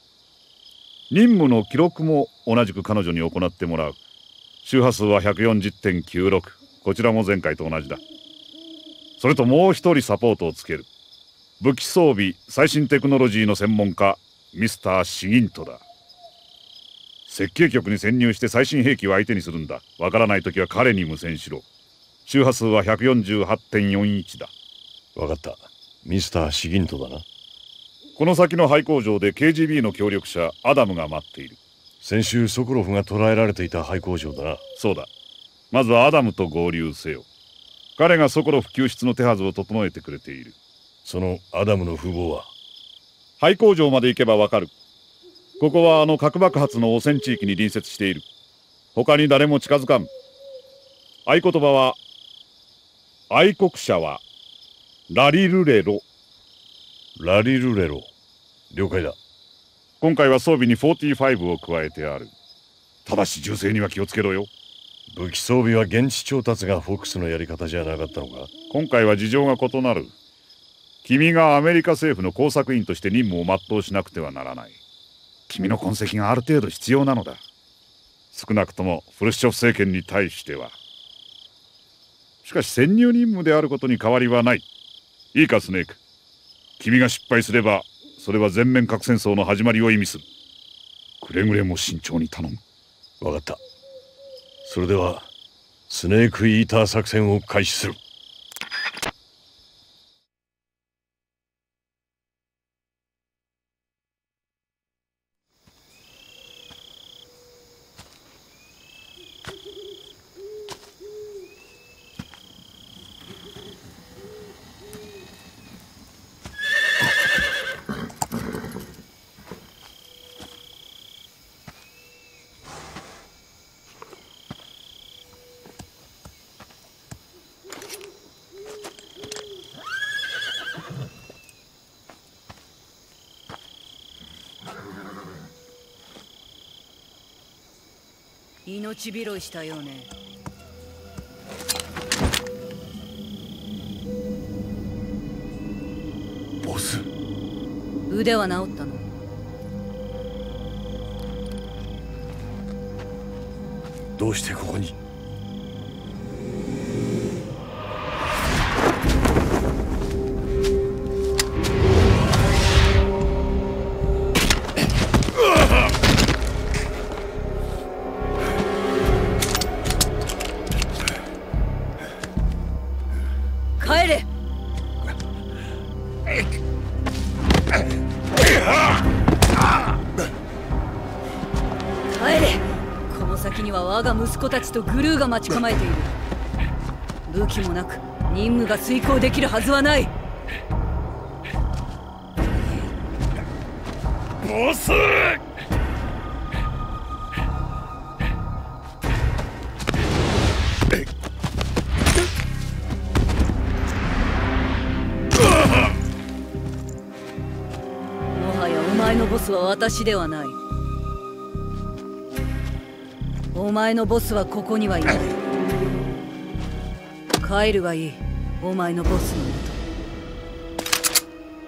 任務の記録も同じく彼女に行ってもらう。周波数は140.96こちらも前回と同じだ。それともう一人サポートをつける。武器装備最新テクノロジーの専門家ミスター・シギントだ。設計局に潜入して最新兵器を相手にするんだ。わからない時は彼に無線しろ。周波数は148.41だ。わかった。ミスター・シギントだな。この先の廃工場で KGB の協力者アダムが待っている。先週ソコロフが捕らえられていた廃工場だな。そうだ。まずはアダムと合流せよ。彼がソコロフ救出の手はずを整えてくれている。そのアダムの風貌は？廃工場まで行けばわかる。ここはあの核爆発の汚染地域に隣接している。他に誰も近づかん。合言葉は愛国者はラリルレロ。ラリルレロ。了解だ。今回は装備に45を加えてある。ただし銃声には気をつけろよ。武器装備は現地調達がフォックスのやり方じゃなかったのか？今回は事情が異なる。君がアメリカ政府の工作員として任務を全うしなくてはならない。君の痕跡がある程度必要なのだ。少なくともフルシチョフ政権に対してはしかし潜入任務であることに変わりはない。いいかスネーク。君が失敗すればそれは全面核戦争の始まりを意味する。くれぐれも慎重に頼む。分かった。それではスネークイーター作戦を開始する。命拾いしたようね。ボス。腕は治ったの？どうしてここに？息子たちとグルーが待ち構えている。武器もなく任務が遂行できるはずはない。ボス! もはやお前のボスは私ではないお前のボスはここにはいない。帰るがいい。お前のボスのも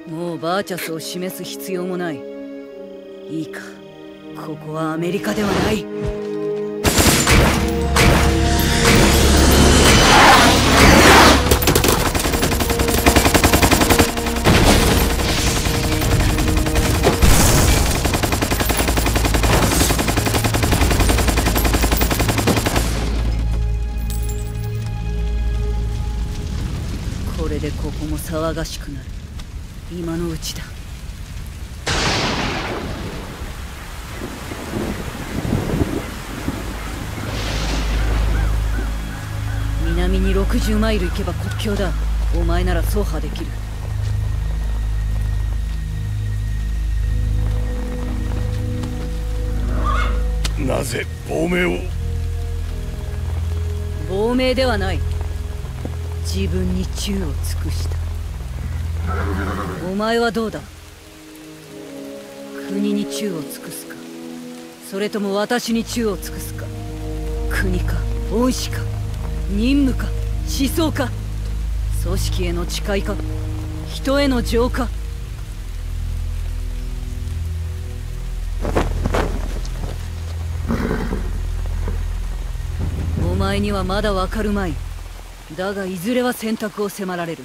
と。もうバーチャスを示す必要もない。いいか。ここはアメリカではない。10マイル行けば国境だ。お前なら走破できる。なぜ亡命を？亡命ではない。自分に宙を尽くした。お前はどうだ？国に宙を尽くすか？それとも私に宙を尽くすか？国か？恩師か？任務か？思想か組織への誓いか。人への情かお前にはまだわかるまい。だがいずれは選択を迫られる。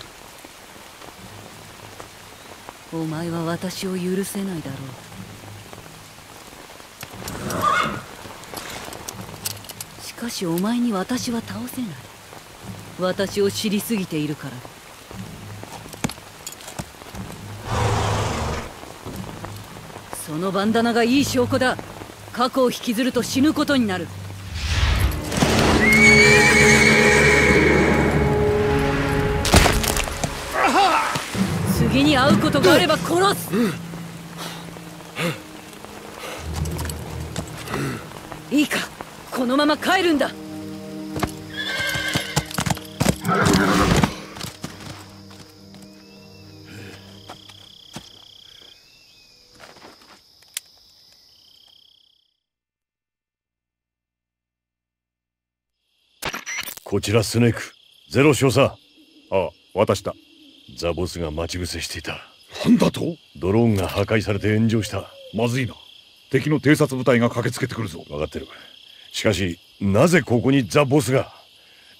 お前は私を許せないだろう。しかしお前に私は倒せない。私を知りすぎているから。そのバンダナがいい証拠だ。過去を引きずると死ぬことになる。次に会うことがあれば殺す。いいか。このまま帰るんだ。こちらスネーク。ゼロ少佐。ああ私だザボスが待ち伏せしていた。なんだと？ドローンが破壊されて炎上した。まずいな。敵の偵察部隊が駆けつけてくるぞ。分かってる。しかしなぜここにザ・ボスが？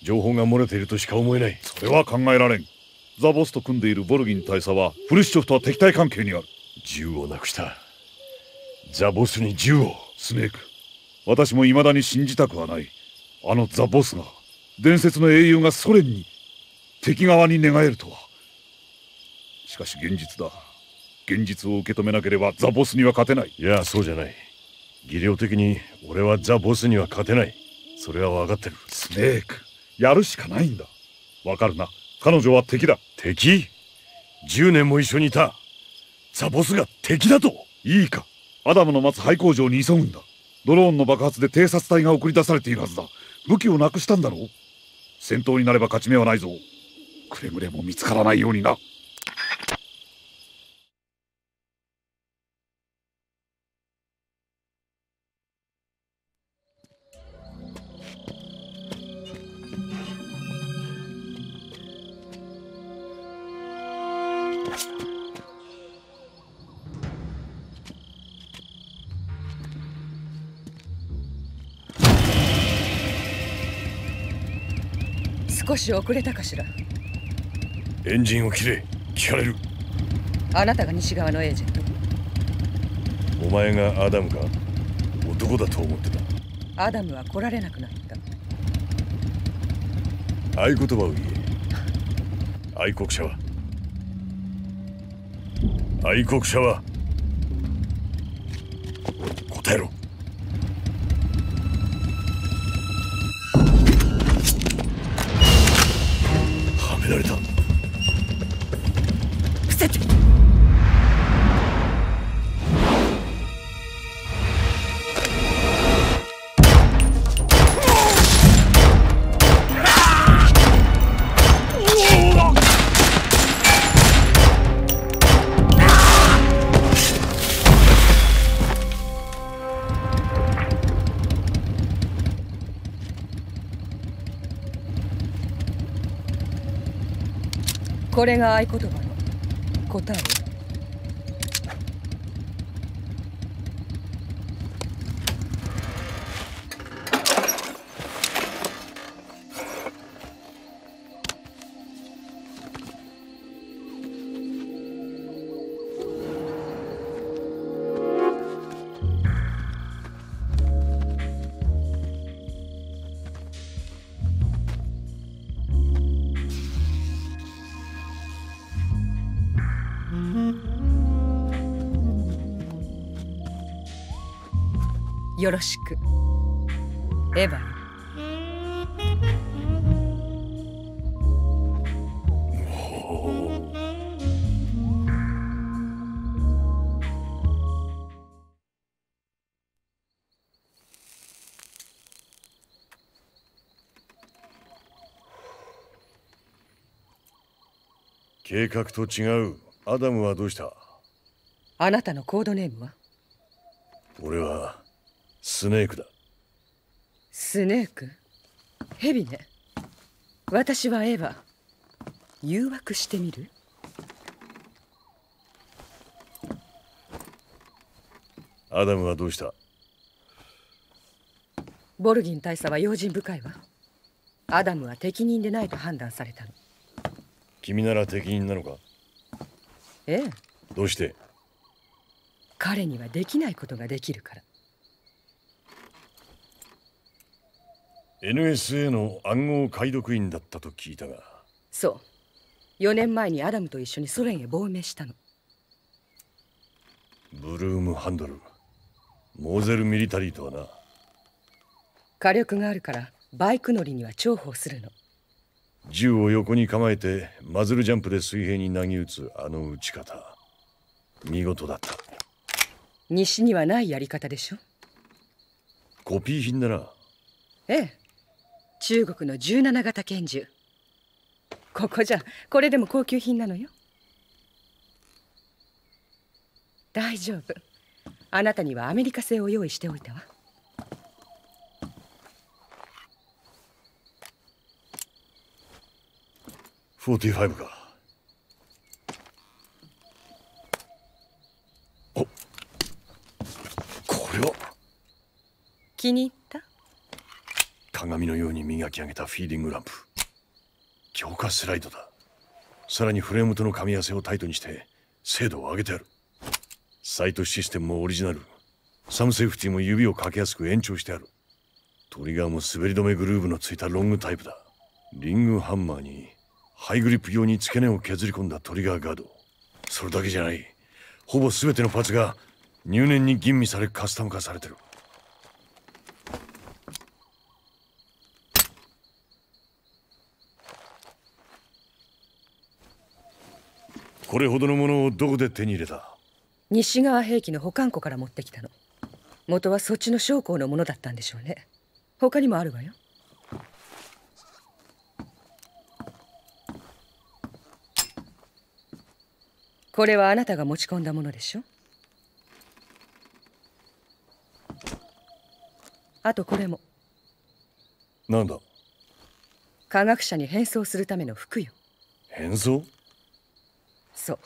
情報が漏れているとしか思えない。それは考えられん。ザ・ボスと組んでいるボルギン大佐はフルシチョフとは敵対関係にある。銃をなくした。ザ・ボスに銃を。スネーク私も未だに信じたくはない。あのザ・ボスが伝説の英雄がソ連に敵側に寝返るとは。しかし現実だ。現実を受け止めなければザ・ボスには勝てない。いやそうじゃない。技量的に俺はザ・ボスには勝てない。それは分かってる。スネークやるしかないんだ。わかるな。彼女は敵だ。敵 ?10 年も一緒にいた。ザ・ボスが敵だと。いいか。アダムの待つ廃工場に急ぐんだ。ドローンの爆発で偵察隊が送り出されているはずだ。武器をなくしたんだろう。戦闘になれば勝ち目はないぞ。くれぐれも見つからないようにな。し遅れたかしら？エンジンを切れ。聞かれる。あなたが西側のエージェント？お前がアダムか？男だと思ってた。アダムは来られなくなった。合言葉を言え。愛国者は。愛国者はこれが合言葉の答えよよろしく。エヴァ計画と違う。アダムはどうした？あなたのコードネームは？俺はスネークだ。スネーク？ヘビね。私はエヴァ。誘惑してみる？アダムはどうした？ボルギン大佐は用心深いわ。アダムは適任でないと判断されたの。君なら適任なのか？ええ。どうして？彼にはできないことができるから NSA の暗号解読員だったと聞いたが。そう。4年前にアダムと一緒にソ連へ亡命したの。ブルームハンドル。モーゼルミリタリーとはな。火力があるからバイク乗りには重宝するの。銃を横に構えてマズルジャンプで水平に投げ打つあの打ち方。見事だった。西にはないやり方でしょ？コピー品だな。ええ中国の17型拳銃。ここじゃこれでも高級品なのよ。大丈夫。あなたにはアメリカ製を用意しておいたわ。45か。お。これは。気に？入った鏡のように磨き上げたフィーディングランプ。強化スライドだ。さらにフレームとの噛み合わせをタイトにして精度を上げてある。サイトシステムもオリジナル。サムセーフティも指をかけやすく延長してある。トリガーも滑り止めグルーブのついたロングタイプだ。リングハンマーにハイグリップ用に付け根を削り込んだトリガーガード。それだけじゃない。ほぼ全てのパーツが入念に吟味されカスタム化されてる。これほどのものをどこで手に入れた？西側兵器の保管庫から持ってきたの。元はそっちの将校のものだったんでしょうね。他にもあるわよ。これはあなたが持ち込んだものでしょ？あとこれも。なんだ？科学者に変装するための服よ。変装？そう。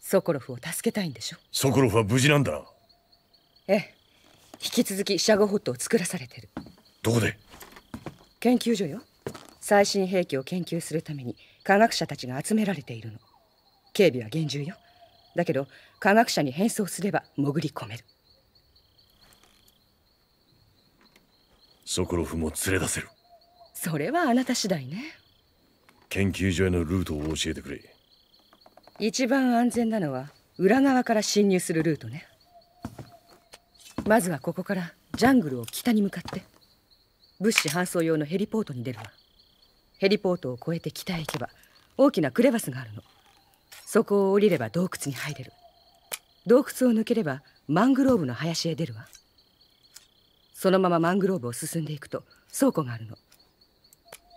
ソコロフを助けたいんでしょ？ソコロフは無事なんだな。ええ。引き続きシャゴホットを作らされてる。どこで？研究所よ。最新兵器を研究するために科学者たちが集められているの。警備は厳重よ。だけど科学者に変装すれば潜り込める。ソコロフも連れ出せる。それはあなた次第ね。研究所へのルートを教えてくれ一番安全なのは裏側から侵入するルートね。まずはここからジャングルを北に向かって物資搬送用のヘリポートに出るわ。ヘリポートを越えて北へ行けば大きなクレバスがあるの。そこを降りれば洞窟に入れる。洞窟を抜ければマングローブの林へ出るわ。そのままマングローブを進んでいくと倉庫があるの。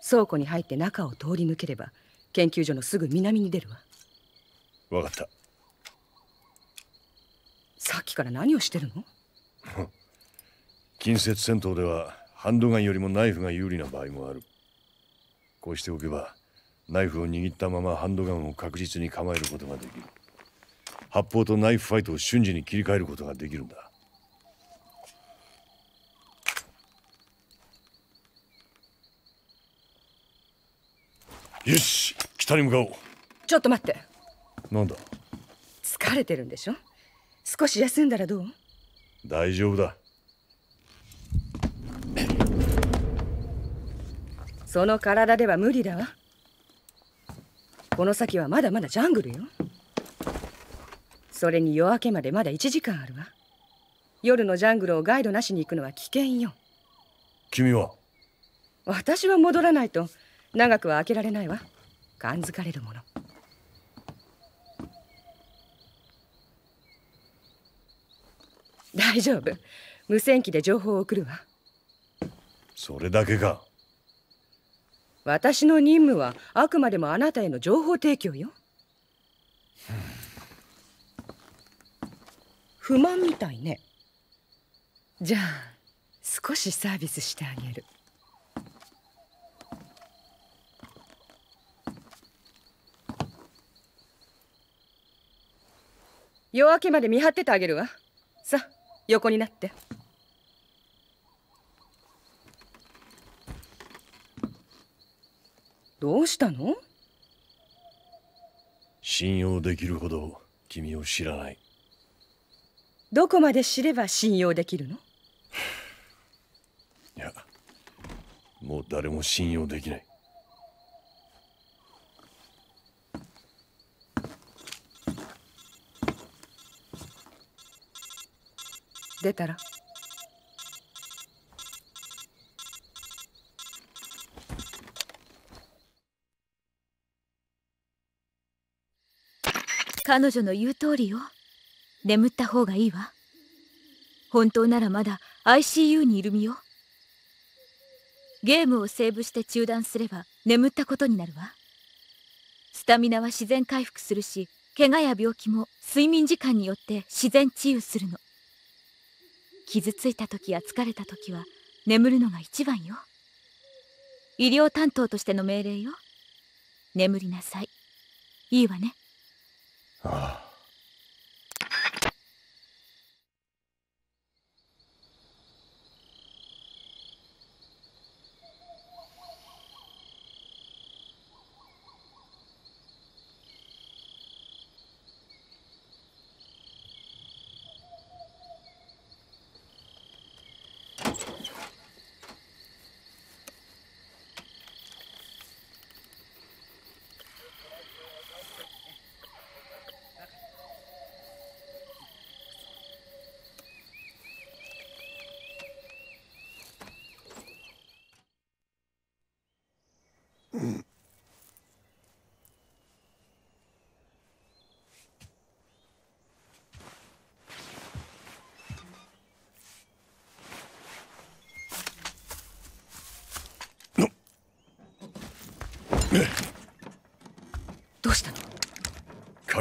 倉庫に入って中を通り抜ければ研究所のすぐ南に出るわ。分かった。さっきから何をしてるの？近接戦闘ではハンドガンよりもナイフが有利な場合もある。こうしておけばナイフを握ったままハンドガンを確実に構えることができる。発砲とナイフファイトを瞬時に切り替えることができるんだ。よし北に向かおう。ちょっと待ってなんだ？疲れてるんでしょ？少し休んだらどう？大丈夫だ。その体では無理だわ。この先はまだまだジャングルよ。それに夜明けまでまだ1時間あるわ。夜のジャングルをガイドなしに行くのは危険よ。君は？私は戻らないと長くは開けられないわ。感づかれるもの大丈夫。無線機で情報を送るわ。それだけか。私の任務はあくまでもあなたへの情報提供よ。不満みたいね。じゃあ少しサービスしてあげる。夜明けまで見張っててあげるわ。さあ横になって。どうしたの？信用できるほど君を知らない。どこまで知れば信用できるの？いやもう誰も信用できない出たら。彼女の言う通りよ。眠った方がいいわ。本当ならまだ ICU にいる身よ。ゲームをセーブして中断すれば眠ったことになるわ。スタミナは自然回復するし怪我や病気も睡眠時間によって自然治癒するの。傷ついた時や疲れた時は眠るのが一番よ。医療担当としての命令よ。眠りなさい。いいわね。ああ。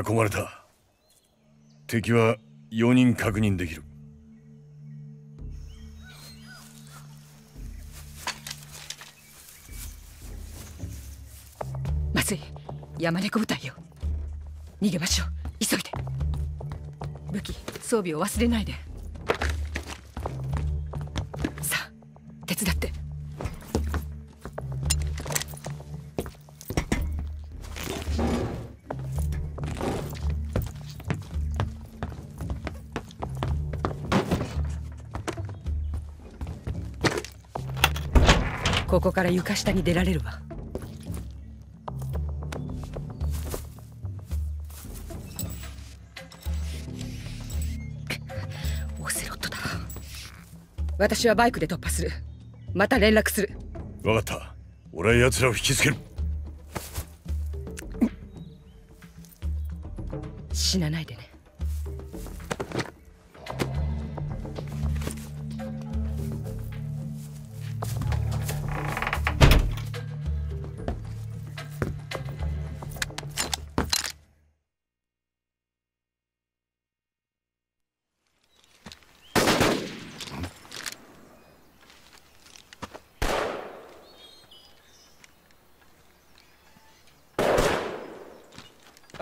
囲まれた。敵は4人確認できる。まずい。山猫部隊よ。逃げましょう急いで。武器装備を忘れないで。ここから床下に出られるわ。オセロットだ。私はバイクで突破する。また連絡する。分かった。俺は奴らを引きつける。死なないで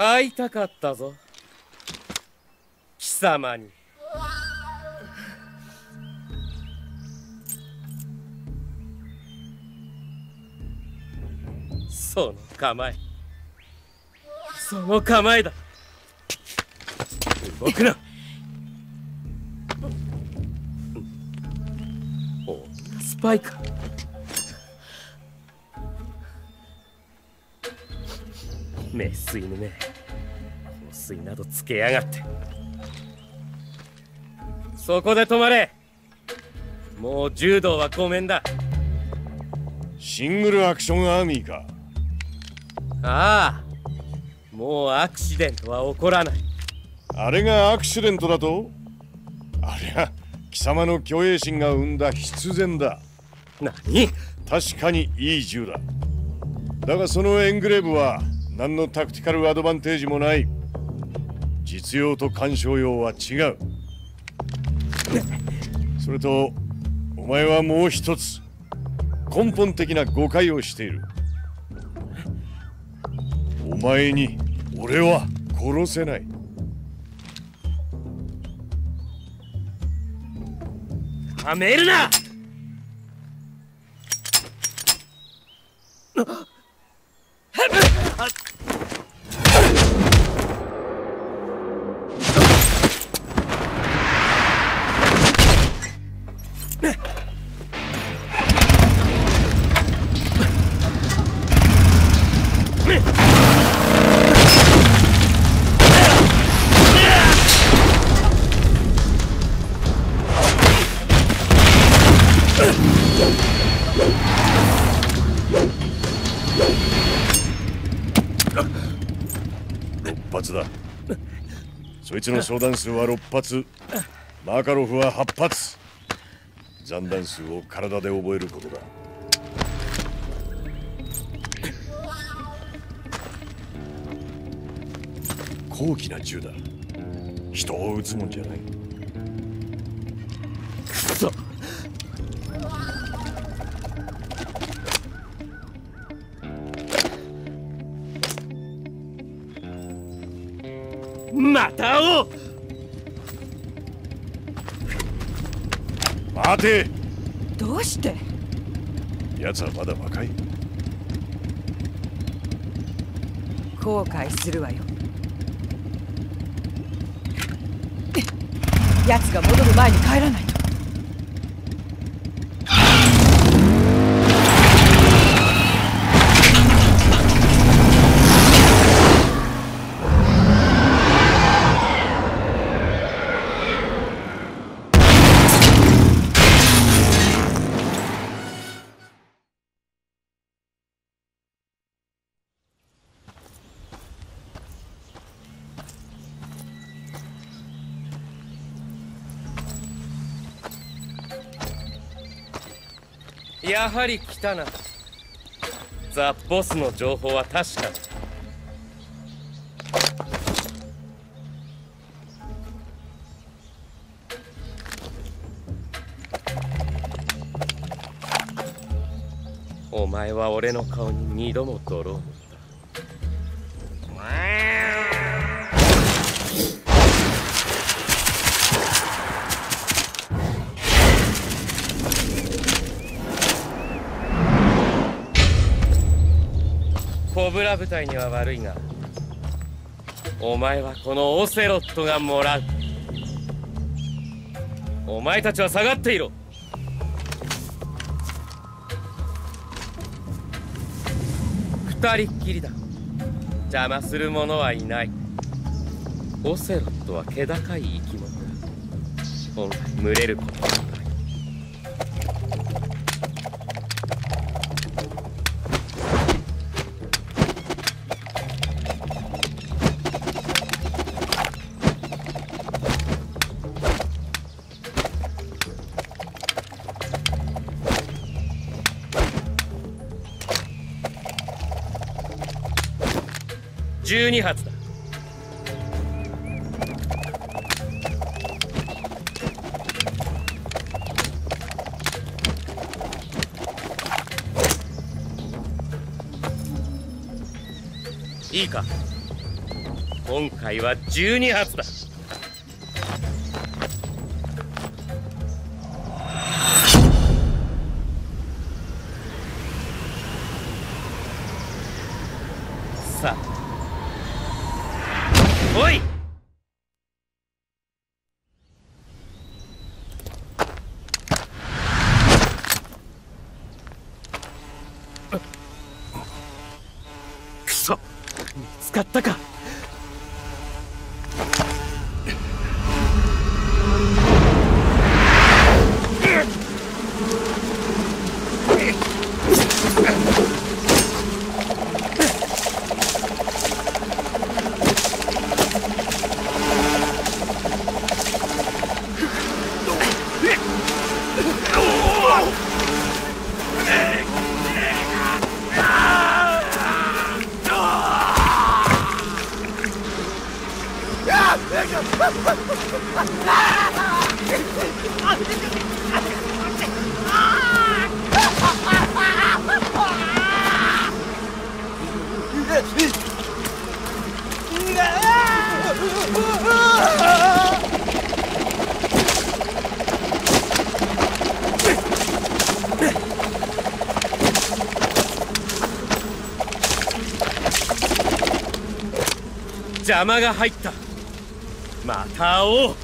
会いたかったぞ。貴様に。その構え。その構えだ。動くなおスパイか。メス犬め水などつけやがって。そこで止まれ。もう柔道はごめんだ。シングルアクションアーミーか。ああもうアクシデントは起こらない。あれがアクシデントだと？ありゃ貴様の虚栄心が生んだ必然だ。何？確かにいい銃だだがそのエングレーブは何のタクティカルアドバンテージもない実用と鑑賞用は違う。それとお前はもう一つ根本的な誤解をしている。お前に俺は殺せない。はめるな！ちの相談数は6発。マカロフは8発。残弾数を体で覚えることだ。高貴な銃だ。人を撃つもんじゃない。待て。どうして？奴はまだ若い。後悔するわよ。奴が戻る前に帰らないやはり来たな。ザ・ボスの情報は確かだ。お前は俺の顔に二度も泥をラ部隊には悪いがお前はこのオセロットがもらう。お前たちは下がっていろ。二人っきりだ。邪魔する者はいない。オセロットは気高い生き物だ。本来群れることはない2発だ。いいか。今回は12発だ。かったか。邪魔が入った。また会おう。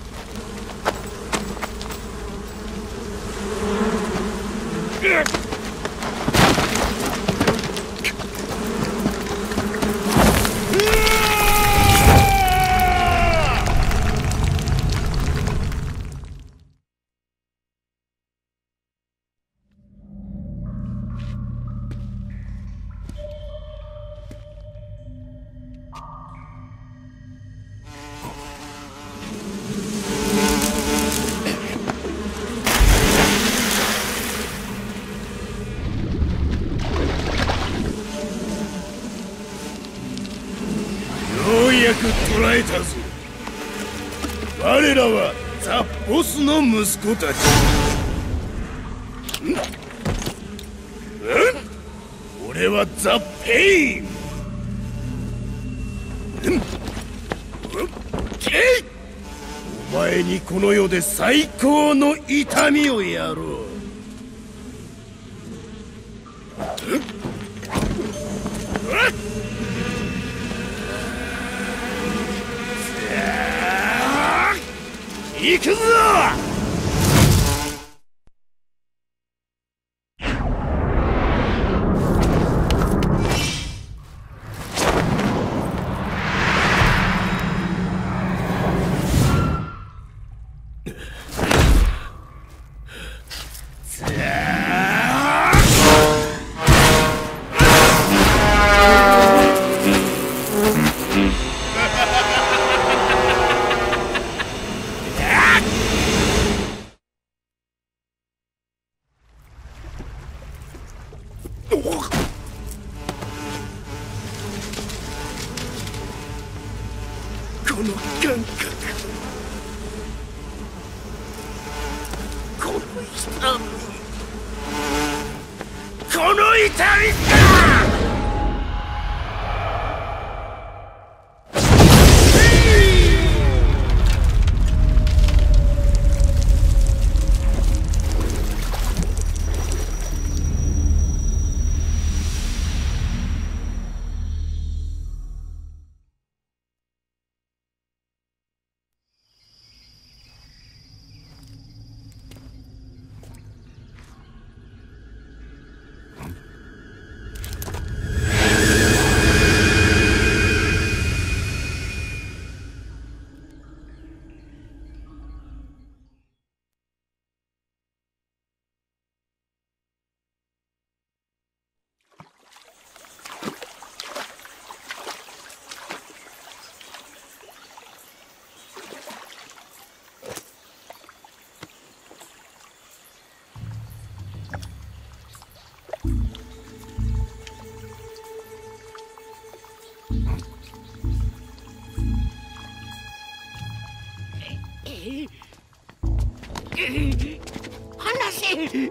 離せ。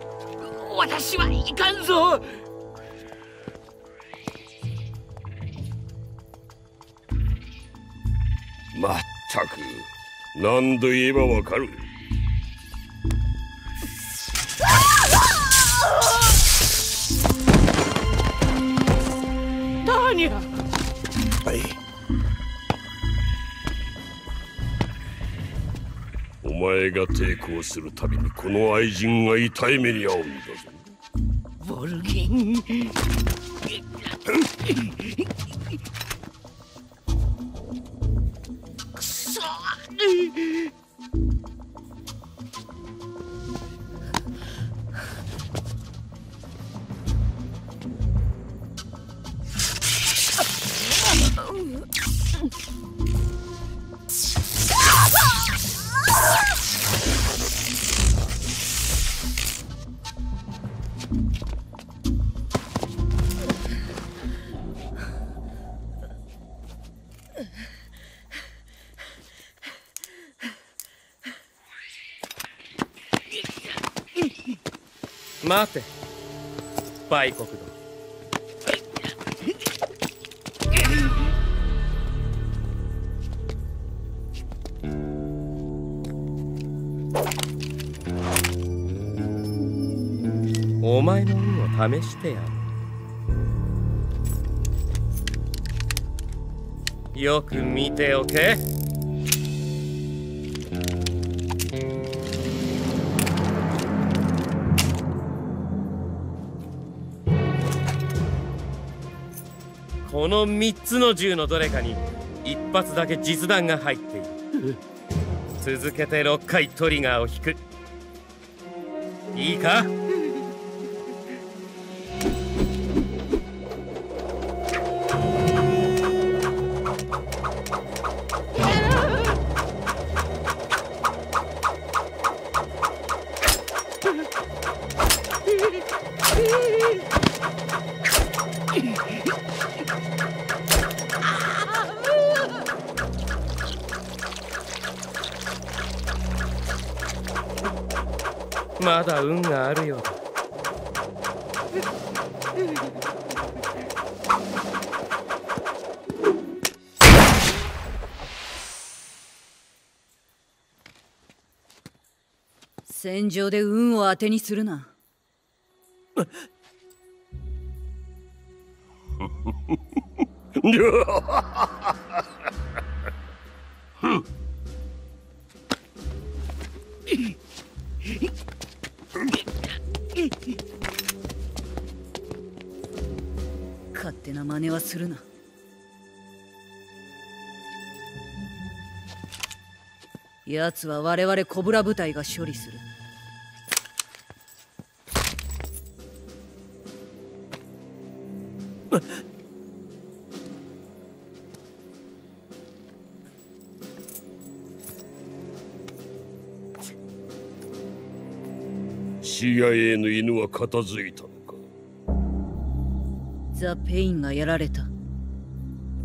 私はいかんぞ。まったく。何度言えばわかる。前が抵抗するたびにこの愛人が痛い目に遭うんだぞ。ボルゲン。待て。売国道お前の運を試してやる。よく見ておけ。この3つの銃のどれかに一発だけ実弾が入っている。続けて6回トリガーを引く。いいか？戦場で運を当てにするな。勝手な真似はするな。奴は我々コブラ部隊が処理する。ー CIA の犬は片付いたのか？ザ・ペインがやられた。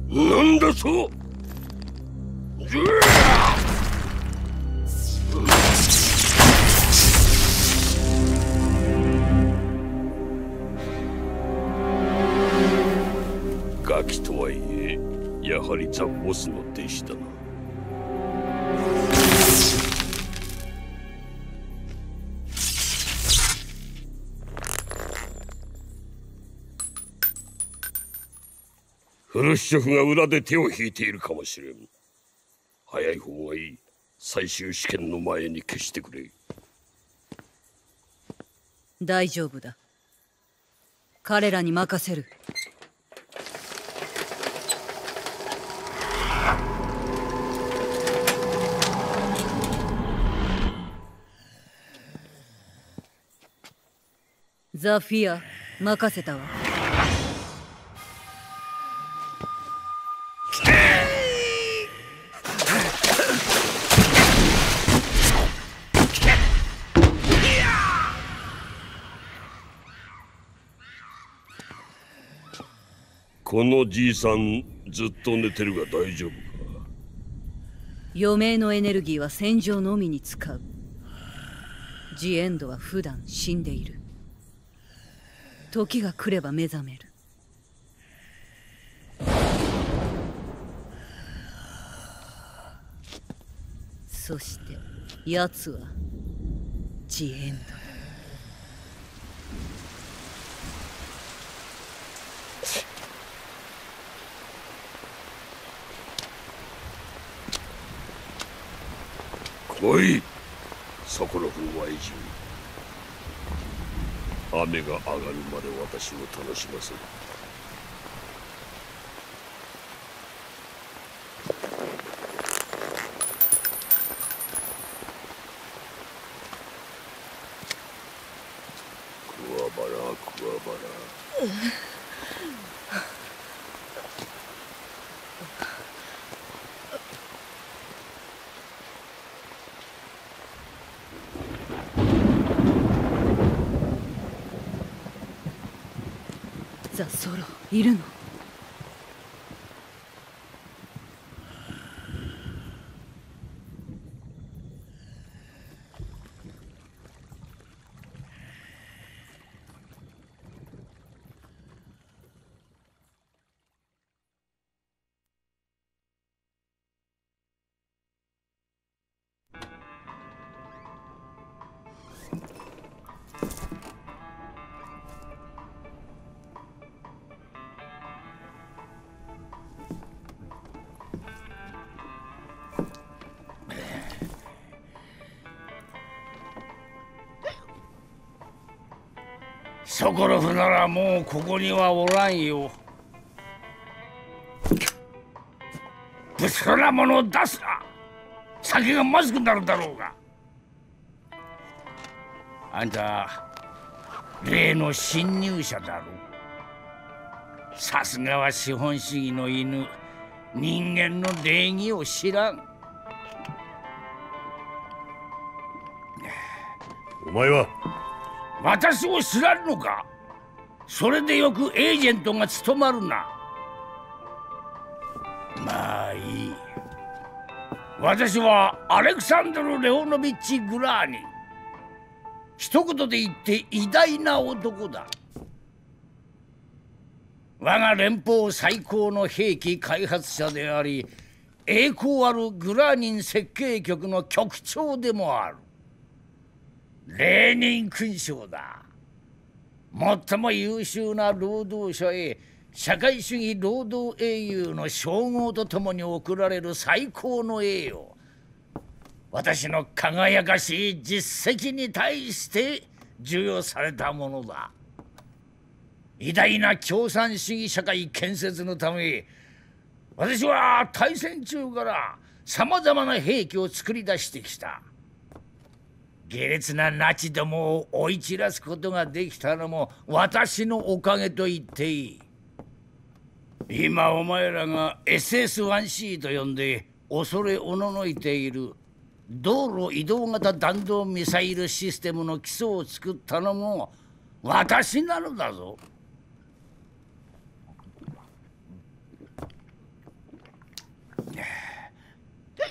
なんだそう？シチョフが裏で手を引いているかもしれん。早い方がいい。最終試験の前に消してくれ。大丈夫だ。彼らに任せる。ザ・フィア任せたわ。このじいさんずっと寝てるが大丈夫か？余命のエネルギーは戦場のみに使う。ジエンドは普段死んでいる。時が来れば目覚める。そして奴はジエンド。おいソコロフの愛人雨が上がるまで私を楽しませるクワバラクワバラザ・ソロいるの。ソコロフならもうここにはおらんよ。ぶつからものを出すな。酒がまずくなるだろうが。あんた例の侵入者だろさすがは資本主義の犬人間の礼儀を知らん。お前は私を知らんのか？それでよくエージェントが務まるな。まあいい。私はアレクサンドル・レオノビッチ・グラーニ。一言で言って偉大な男だ。我が連邦最高の兵器開発者であり栄光あるグラーニン設計局の局長でもある。レーニン勲章だ。最も優秀な労働者へ社会主義労働英雄の称号とともに贈られる最高の栄誉。私の輝かしい実績に対して授与されたものだ。偉大な共産主義社会建設のため私は大戦中からさまざまな兵器を作り出してきた。下劣なナチどもを追い散らすことができたのも私のおかげと言っていい今お前らが SS1C と呼んで恐れおののいている道路移動型弾道ミサイルシステムの基礎を作ったのも私なのだぞ。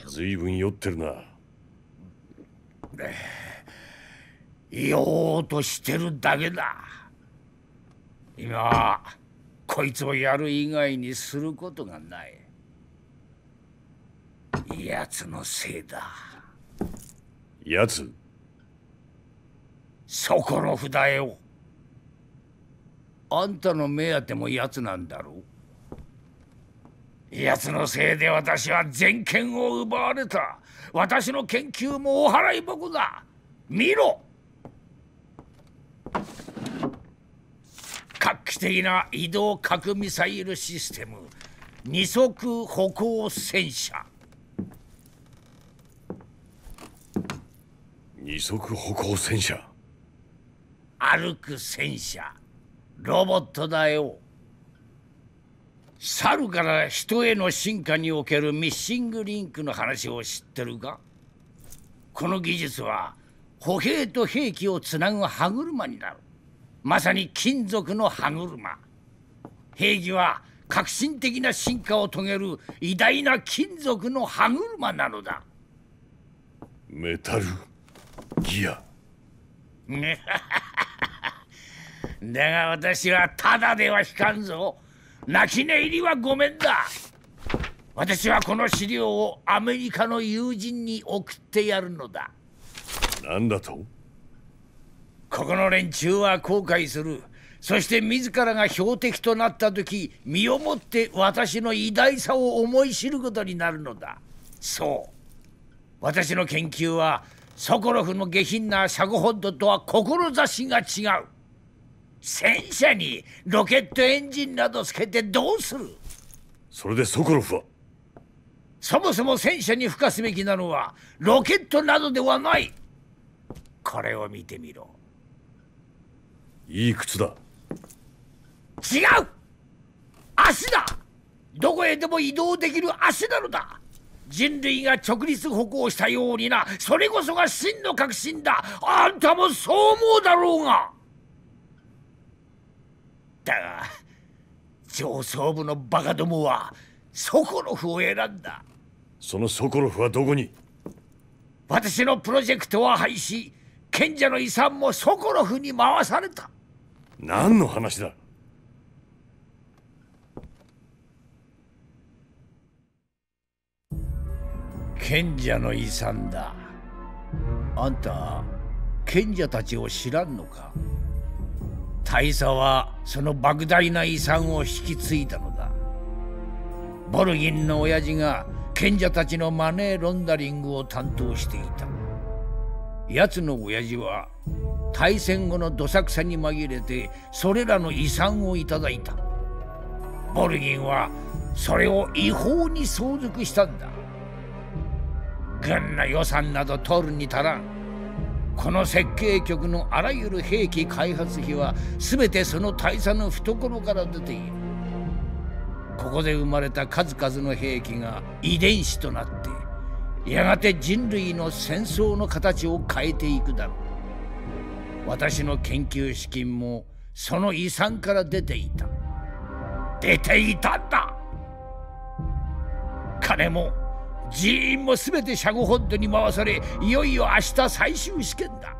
ずいぶん酔ってるな。言おうとしてるだけだ。今はこいつをやる以外にすることがない。奴のせいだ。奴？ソコロフだよ。あんたの目当ても奴なんだろう奴のせいで私は全権を奪われた。私の研究もお払い箱だ。見ろ画期的な移動核ミサイルシステム二足歩行戦車。二足歩行戦車？歩く戦車。ロボットだよ。猿から人への進化におけるミッシングリンクの話を知ってるか？この技術は歩兵と兵器をつなぐ歯車になる。まさに金属の歯車。兵器は革新的な進化を遂げる偉大な金属の歯車なのだ。メタルギア。だが私はただでは引かんぞ。泣き寝入りはごめんだ。私はこの資料をアメリカの友人に送ってやるのだ何だと？ここの連中は後悔する。そして自らが標的となった時身をもって私の偉大さを思い知ることになるのだ。そう。私の研究はソコロフの下品なシャゴホッドとは志が違う。戦車にロケットエンジンなどつけてどうする。それでソコロフは？そもそも戦車に付加すべきなのはロケットなどではないこれを見てみろ。いい靴だ。違う！足だ！どこへでも移動できる足なのだ！人類が直立歩行したようにな！それこそが真の革新だ！あんたもそう思うだろうが！だが上層部のバカどもはソコロフを選んだ。そのソコロフはどこに？私のプロジェクトは廃止賢者の遺産もソコロフに回された。何の話だ。賢者の遺産だ。あんた賢者たちを知らんのか？大佐はその莫大な遺産を引き継いだのだ。ボルギンの親父が賢者たちのマネーロンダリングを担当していた奴の親父は大戦後のどさくさに紛れてそれらの遺産をいただいた。ボルギンはそれを違法に相続したんだ。軍の予算など取るに足らん。この設計局のあらゆる兵器開発費は全てその大佐の懐から出ている。ここで生まれた数々の兵器が遺伝子となっているやがて人類の戦争の形を変えていくだろう。私の研究資金もその遺産から出ていた。出ていたんだ。金も人員も全てシャゴホッドに回されいよいよ明日最終試験だ。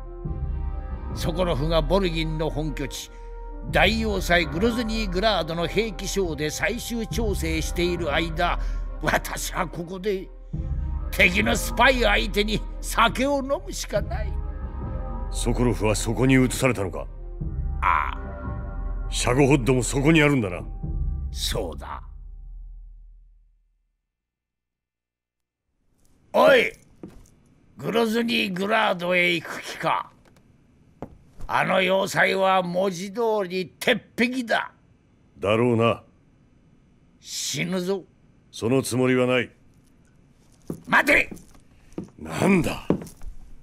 ソコロフがボルギンの本拠地大要塞グロズニーグラードの兵器ショーで最終調整している間私はここで敵のスパイ相手に酒を飲むしかない。ソコロフはそこに移されたのか？ああ。シャゴホッドもそこにあるんだな。そうだ。おいグロズニーグラードへ行く気か。あの要塞は文字通り鉄壁だ。だろうな。死ぬぞ。そのつもりはない待て。なんだ？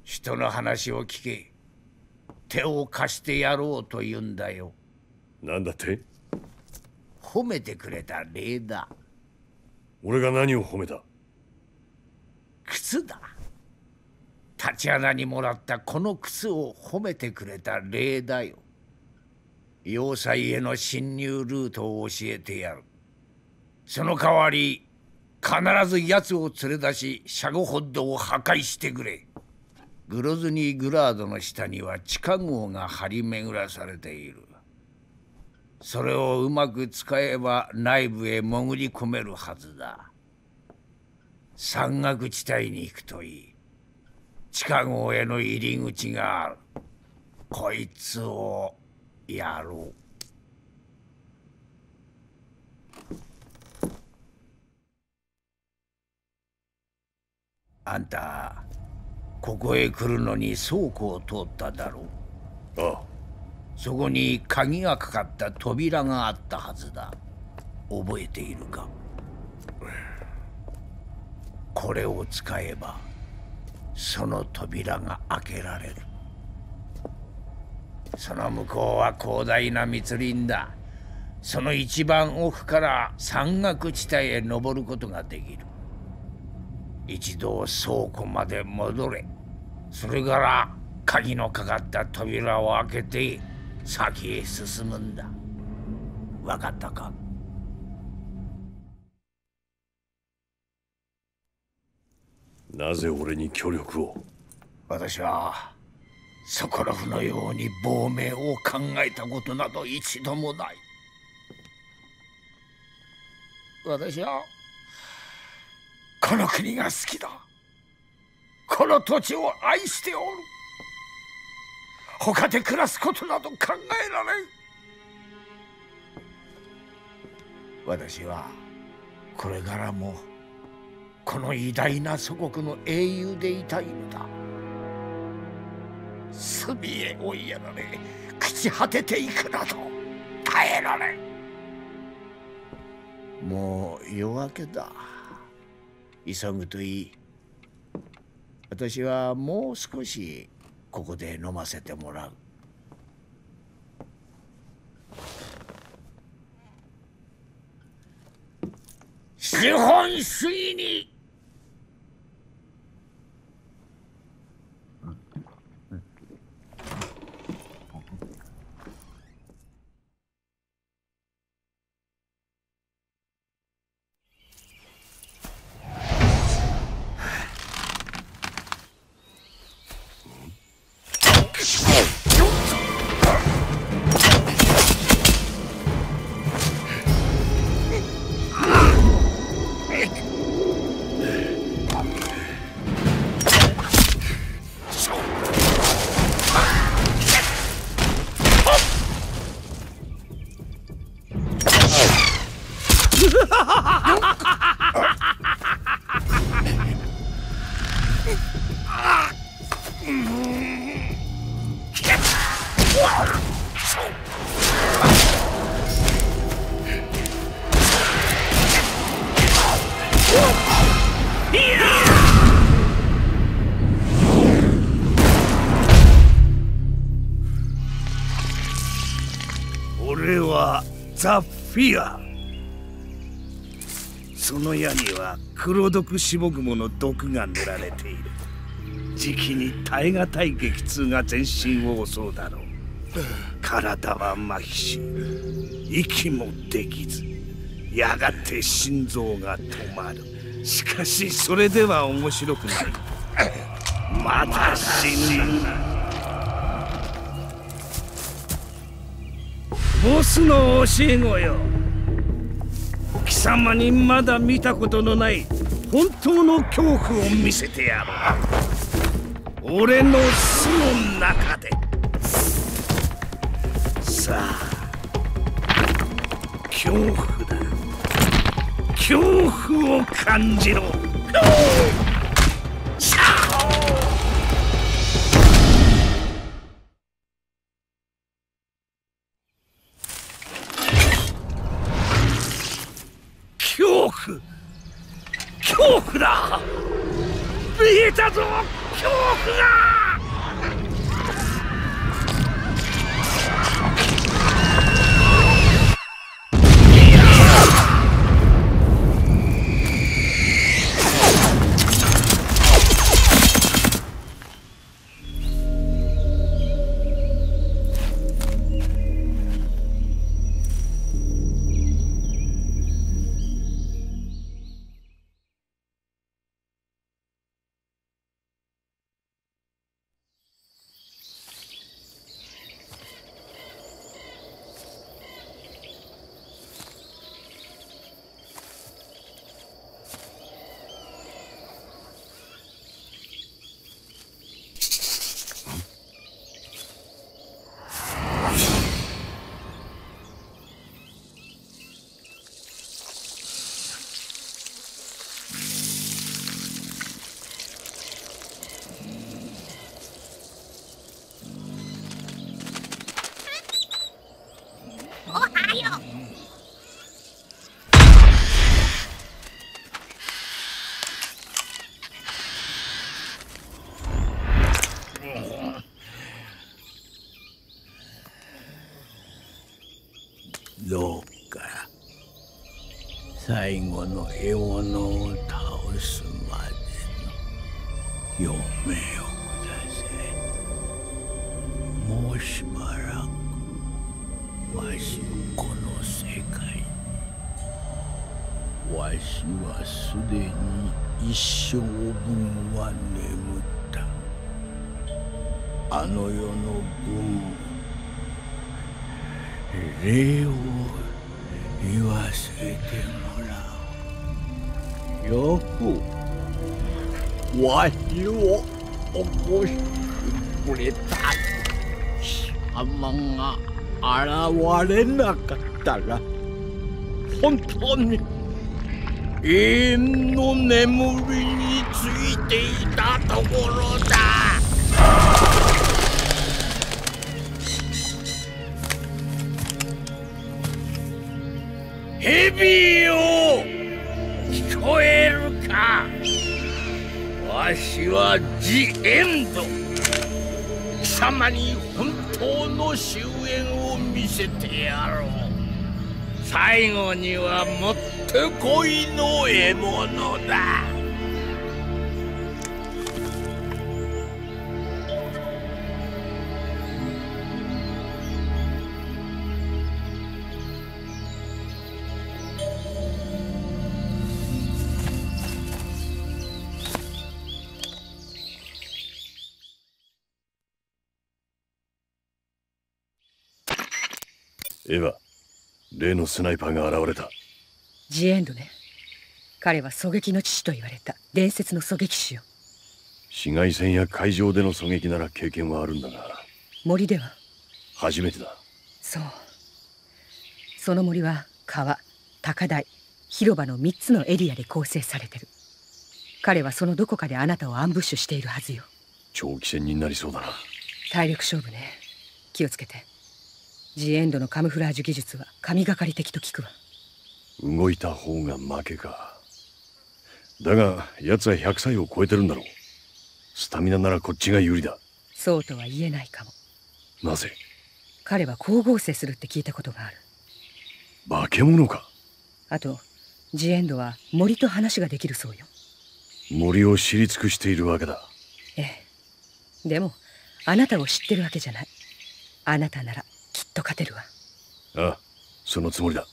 人の話を聞け。手を貸してやろうと言うんだよ。なんだって？褒めてくれた礼だ。俺が何を褒めた？靴だ。タチアナにもらったこの靴を褒めてくれた礼だよ。要塞への侵入ルートを教えてやる。その代わり必ず奴を連れ出しシャゴホッドを破壊してくれ。グロズニーグラードの下には地下壕が張り巡らされている。それをうまく使えば内部へ潜り込めるはずだ。山岳地帯に行くといい。地下壕への入り口がある。こいつをやろう。あんたここへ来るのに倉庫を通っただろう。ああ。そこに鍵がかかった扉があったはずだ。覚えているか？これを使えばその扉が開けられる。その向こうは広大な密林だ。その一番奥から山岳地帯へ登ることができる一度倉庫まで戻れ。それから鍵のかかった扉を開けて先へ進むんだ。分かったか？なぜ俺に協力を？私はソコロフのように亡命を考えたことなど一度もない。私はこの国が好きだ。この土地を愛しておる。他で暮らすことなど考えられん。私はこれからもこの偉大な祖国の英雄でいたいのだ。隅へ追いやられ朽ち果てていくなど耐えられん。もう夜明けだ。急ぐといい。私はもう少しここで飲ませてもらう。資本主義にフィア。その矢には黒毒しぼ雲の毒が塗られている。時期に耐え難い激痛が全身を襲うだろう。体は麻痺し息もできずやがて心臓が止まる。しかしそれでは面白くない。また死ぬボスの教え子よ。貴様にまだ見たことのない本当の恐怖を見せてやろう。俺の巣の中で。さあ恐怖だ。恐怖を感じろ。最後の獲物を倒すまでの余命をくださいもうしばらく。わしをこの世界にわしはすでに一生分は眠った。あの世の分礼を言わせてもよくわしを起こしてくれた貴様が現れなかったら本当に永遠の眠りについていたところだ。ヘビよわしはジ・エンド貴様に本当の終焉を見せてやろう。最後にはもってこいの獲物だ。例のスナイパーが現れた。ジエンドね。彼は狙撃の父と言われた。伝説の狙撃手よ。市街戦や海上での狙撃なら経験はあるんだが。森では。初めてだ。そう。その森は川高台広場の3つのエリアで構成されてる。彼はそのどこかであなたをアンブッシュしているはずよ。長期戦になりそうだな。体力勝負ね。気をつけてジエンドのカムフラージュ技術は神がかり的と聞くわ。動いた方が負けか。だが奴は100歳を超えてるんだろう。スタミナならこっちが有利だ。そうとは言えないかも。なぜ？彼は光合成するって聞いたことがある。化け物か。あとジエンドは森と話ができるそうよ。森を知り尽くしているわけだ。ええ。でもあなたを知ってるわけじゃない。あなたならきっと勝てるわ。ああそのつもりだ。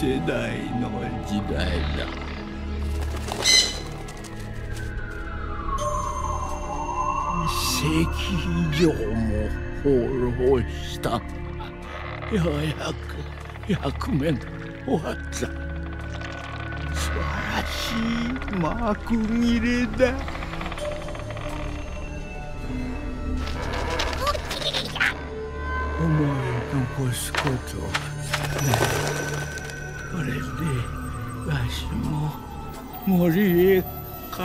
世代の時代だ。一世紀以上も放浪した。ようやく役目が終わった。素晴らしい幕切れだ。思い残すこと。これでわしも森へ帰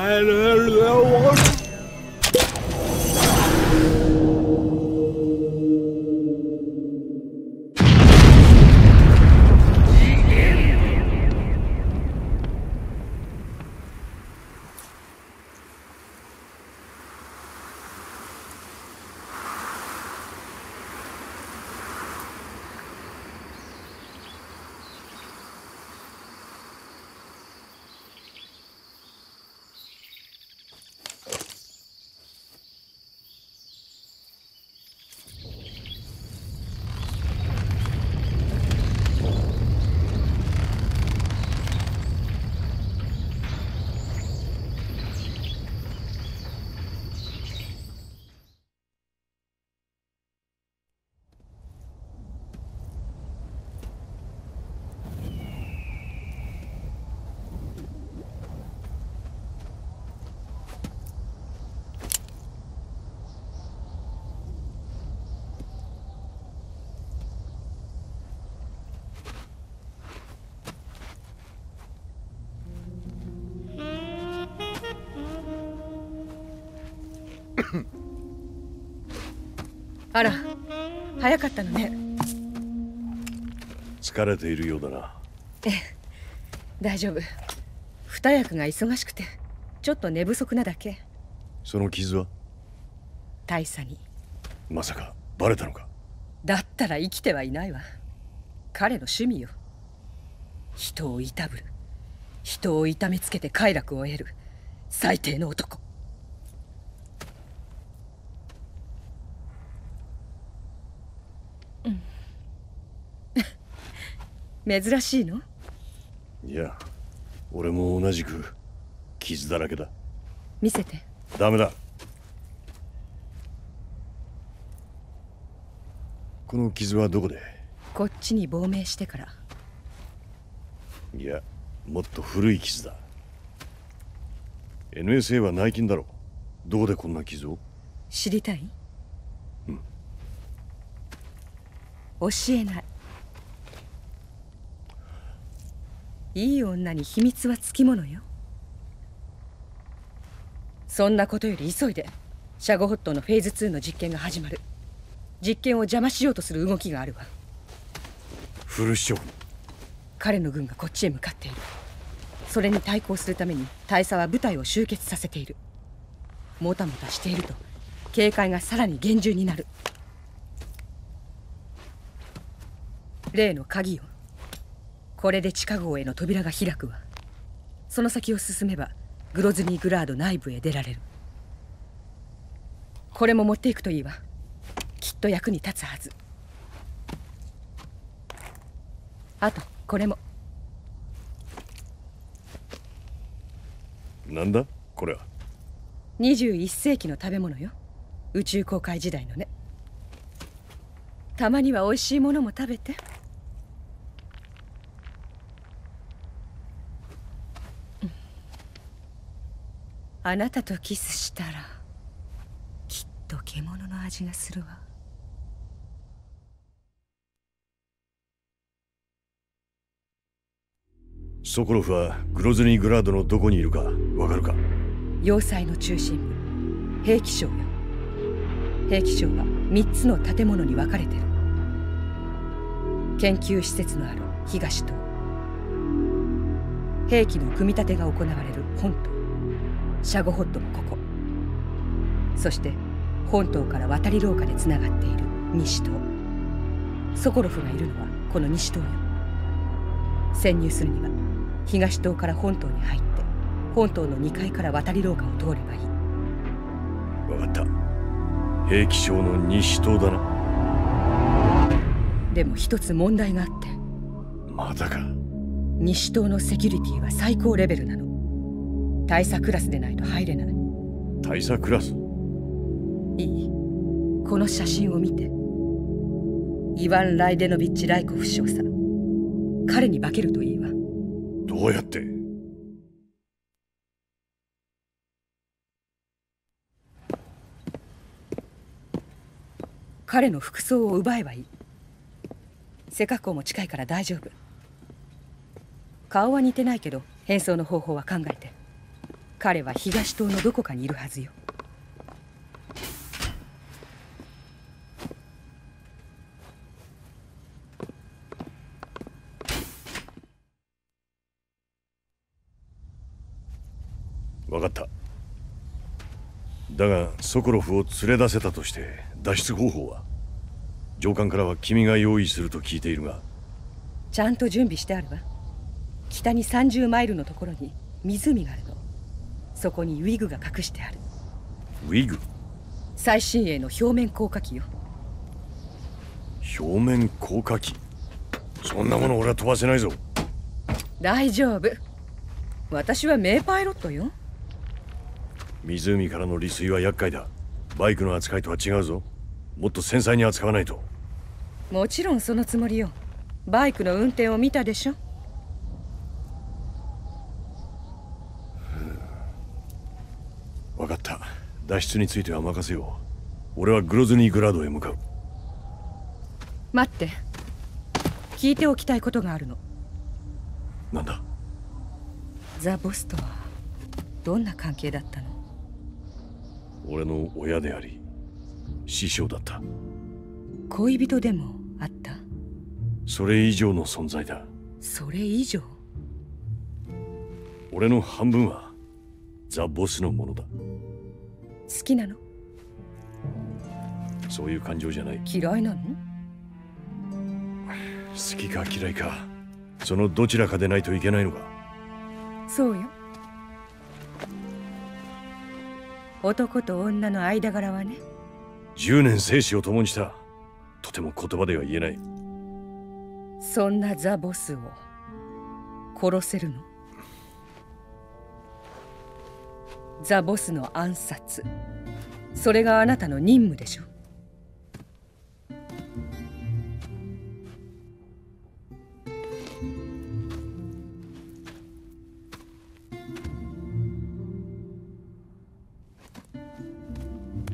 あら早かったのね。疲れているようだな。ええ大丈夫。二役が忙しくてちょっと寝不足なだけ。その傷は？大佐に。まさかバレたのか？だったら生きてはいないわ。彼の趣味よ。人をいたぶる。人を痛めつけて快楽を得る。最低の男珍しいの？いや俺も同じく傷だらけだ。見せて。ダメだ。この傷はどこで？こっちに亡命してから。いやもっと古い傷だ。NSA は内勤だろどこでこんな傷を？知りたい？うん。教えないいい女に秘密はつきものよ。そんなことより急いでシャゴホットのフェーズ2の実験が始まる。実験を邪魔しようとする動きがあるわ。フルシチョフ彼の軍がこっちへ向かっている。それに対抗するために大佐は部隊を集結させている。もたもたしていると警戒がさらに厳重になる。例の鍵よこれで地下壕への扉が開くわ。その先を進めばグロズニーグラード内部へ出られる。これも持っていくといいわ。きっと役に立つはず。あとこれも。なんだ？これは。21世紀の食べ物よ。宇宙航海時代のね。たまには美味しいものも食べてあなたとキスしたらきっと獣の味がするわ。ソコロフはグロズニーグラードのどこにいるかわかるか？要塞の中心部兵器省よ。兵器省は3つの建物に分かれてる。研究施設のある東と兵器の組み立てが行われる本島シャゴホットもここ。そして本島から渡り廊下でつながっている西島。ソコロフがいるのはこの西島よ。潜入するには東島から本島に入って本島の2階から渡り廊下を通ればいい。分かった。兵器省の西島だな。でも一つ問題があって。またか。西島のセキュリティは最高レベルなの大佐クラスでないと入れない。大佐クラス？いい。この写真を見て。イワン・ライデノビッチ・ライコフ少佐彼に化けるといいわ。どうやって？彼の服装を奪えばいい。背格好も近いから大丈夫。顔は似てないけど変装の方法は考えて彼は東島のどこかにいるはずよ。分かった。だがソコロフを連れ出せたとして脱出方法は上官からは君が用意すると聞いているが。ちゃんと準備してあるわ。北に30マイルのところに湖があるのそこにウィグが隠してある。ウィグ？最新鋭の表面降下機よ。表面降下機そんなもの俺は飛ばせないぞ。大丈夫。私は名パイロットよ。湖からの利水は厄介だ。バイクの扱いとは違うぞ。もっと繊細に扱わないと。もちろんそのつもりよ。バイクの運転を見たでしょ分かった脱出については任せよう。俺はグロズニーグラードへ向かう。待って。聞いておきたいことがあるの。なんだ？ザ・ボスとはどんな関係だったの？俺の親であり師匠だった。恋人でもあった？それ以上の存在だ。それ以上？俺の半分はザ・ボスのものだ好きなの？そういう感情じゃない。嫌いなの？好きか嫌いか。そのどちらかでないといけないのか。そうよ。男と女の間柄はね。10年生死を共にした。とても言葉では言えない。そんなザ・ボスを殺せるの？ザ・ボスの暗殺。それがあなたの任務でしょ。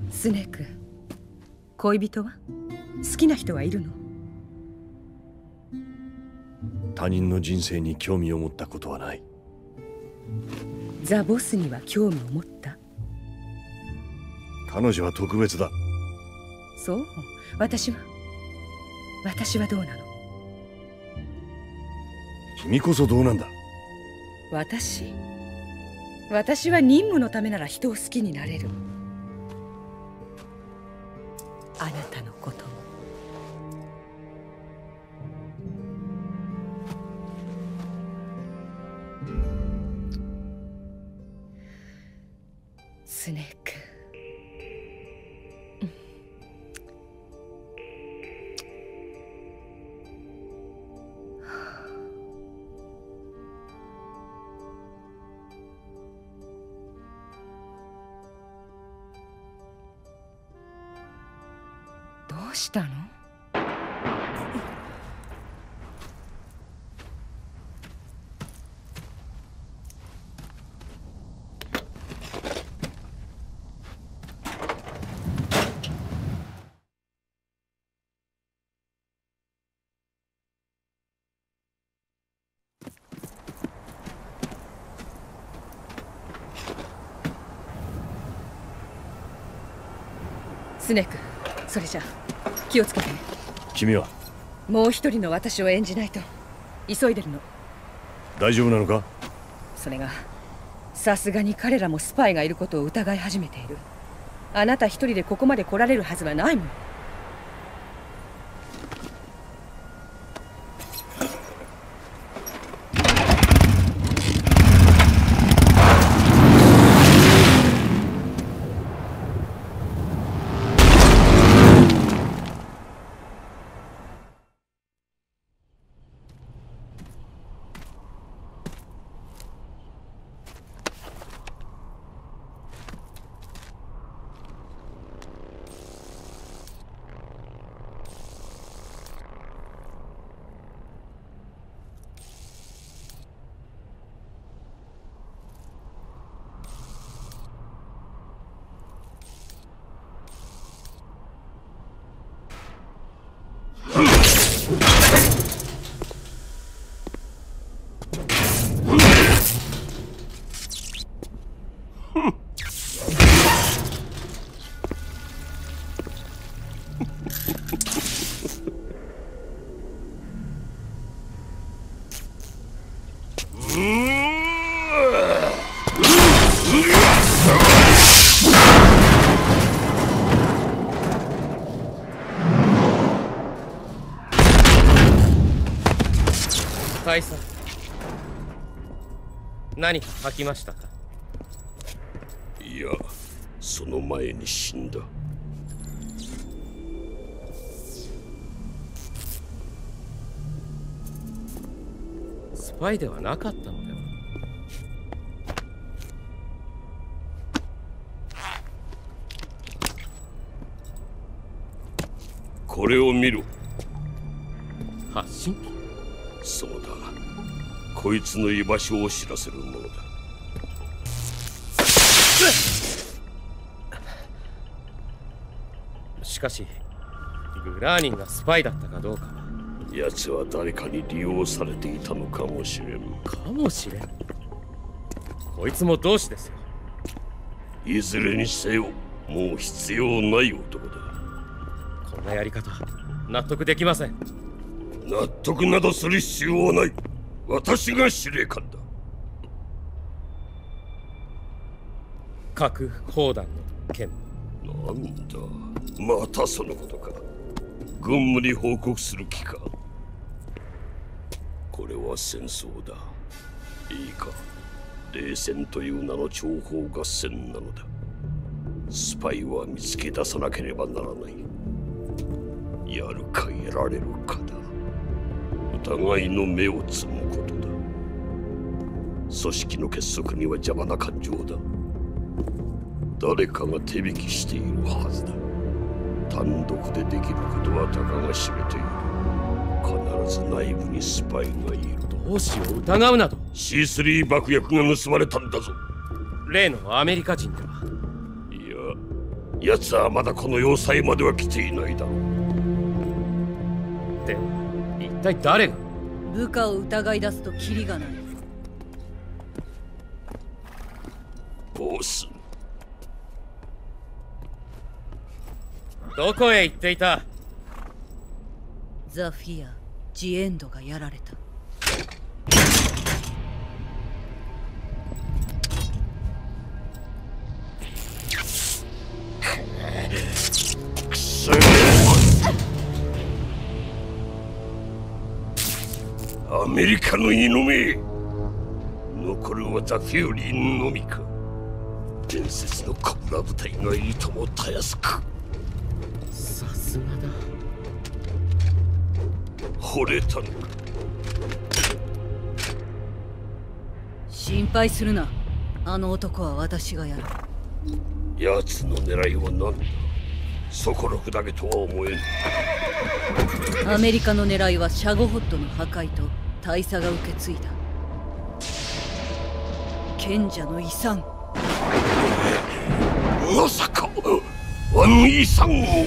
スネーク恋人は？好きな人はいるの？他人の人生に興味を持ったことはない。ザ・ボスには興味を持った。彼女は特別だ。そう？私は？私はどうなの？君こそどうなんだ？私？私は任務のためなら人を好きになれる。あなたのスネーク。どうしたの？スネークそれじゃ気をつけてね。君は？もう一人の私を演じないと急いでるの。大丈夫なのか？それがさすがに彼らもスパイがいることを疑い始めている。あなた一人でここまで来られるはずはないもん吐きましたか？いやその前に死んだ。スパイではなかったのでは？これを見ろ。発信？機そうだ。こいつの居場所を知らせるものだしかしグラーニンがスパイだったかどうか。は奴は誰かに利用されていたのかもしれん。かもしれん。こいつも同志ですよ。いずれにせよもう必要ない男だ。こんなやり方納得できません。納得などする必要はない。私が司令官だ核砲弾の件。なんだ？またそのことか。軍務に報告する気か。これは戦争だ。いいか。冷戦という名の情報合戦なのだ。スパイは見つけ出さなければならない。やるかやられるかだ。お互いの目を摘むことだ。組織の結束には邪魔な感情だ。誰かが手引きしているはずだ。単独でできることはたかが知れている。必ず内部にスパイがいる同志を疑うなど。C3 爆薬が盗まれたんだぞ。例のアメリカ人ではいや奴はまだこの要塞までは来ていないだろう。で一体誰が？部下を疑い出すとキリがない。ボスどこへ行っていた？ザ・フィアジ・エンドがやられた。アメリカの犬め。残るはザ・フューリーのみか。伝説のコブラ部隊がいともたやすくさすがだ惚れたのか。心配するな。あの男は私がやる。奴の狙いは何だ。ソコロフだけとは思えんアメリカの狙いはシャゴホットの破壊と大佐が受け継いだ。賢者の遺産。まさか。あの遺産を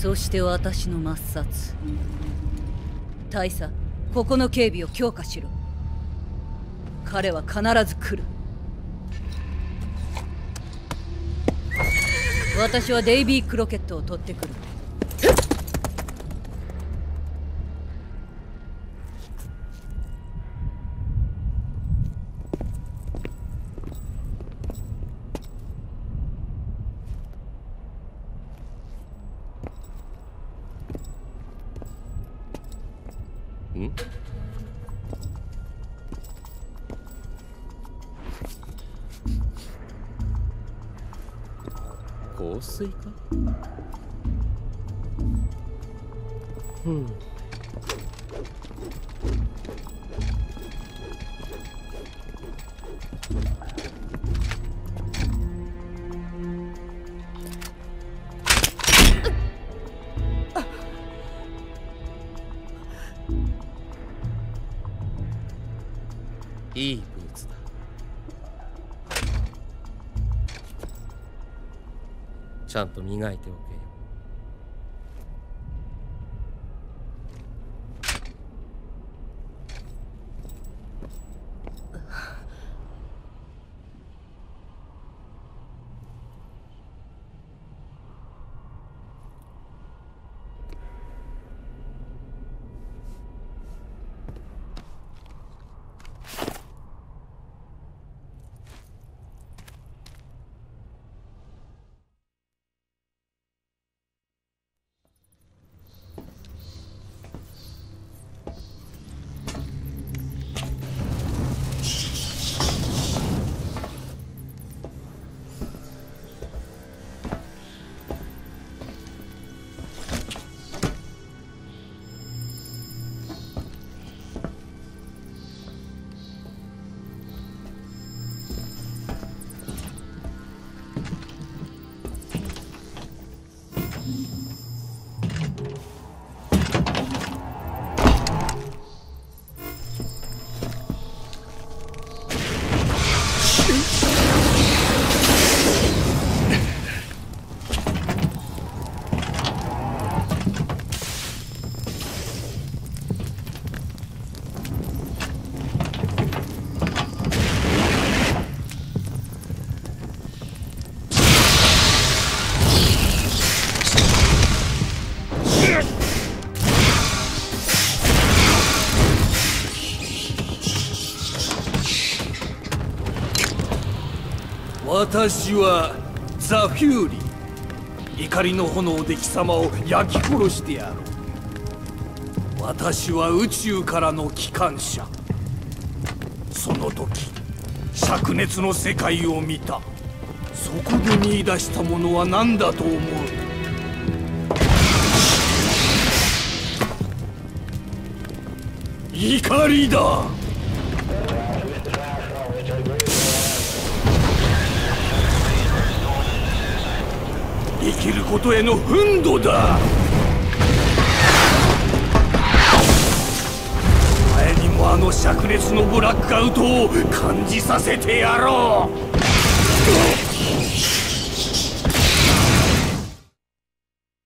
そして私の抹殺。大佐ここの警備を強化しろ。彼は必ず来る。私はデイビー・クロケットを取ってくる。ちゃんと磨いておけよ。私はザ・フューリ。ー怒りの炎で貴様を焼き殺してやろう私は宇宙からの機関車。その時灼熱の世界を見た。そこで見出したものは何だと思う？怒りだ！ことへの憤怒だ。お前にもあの灼熱のブラックアウトを感じさせてやろう。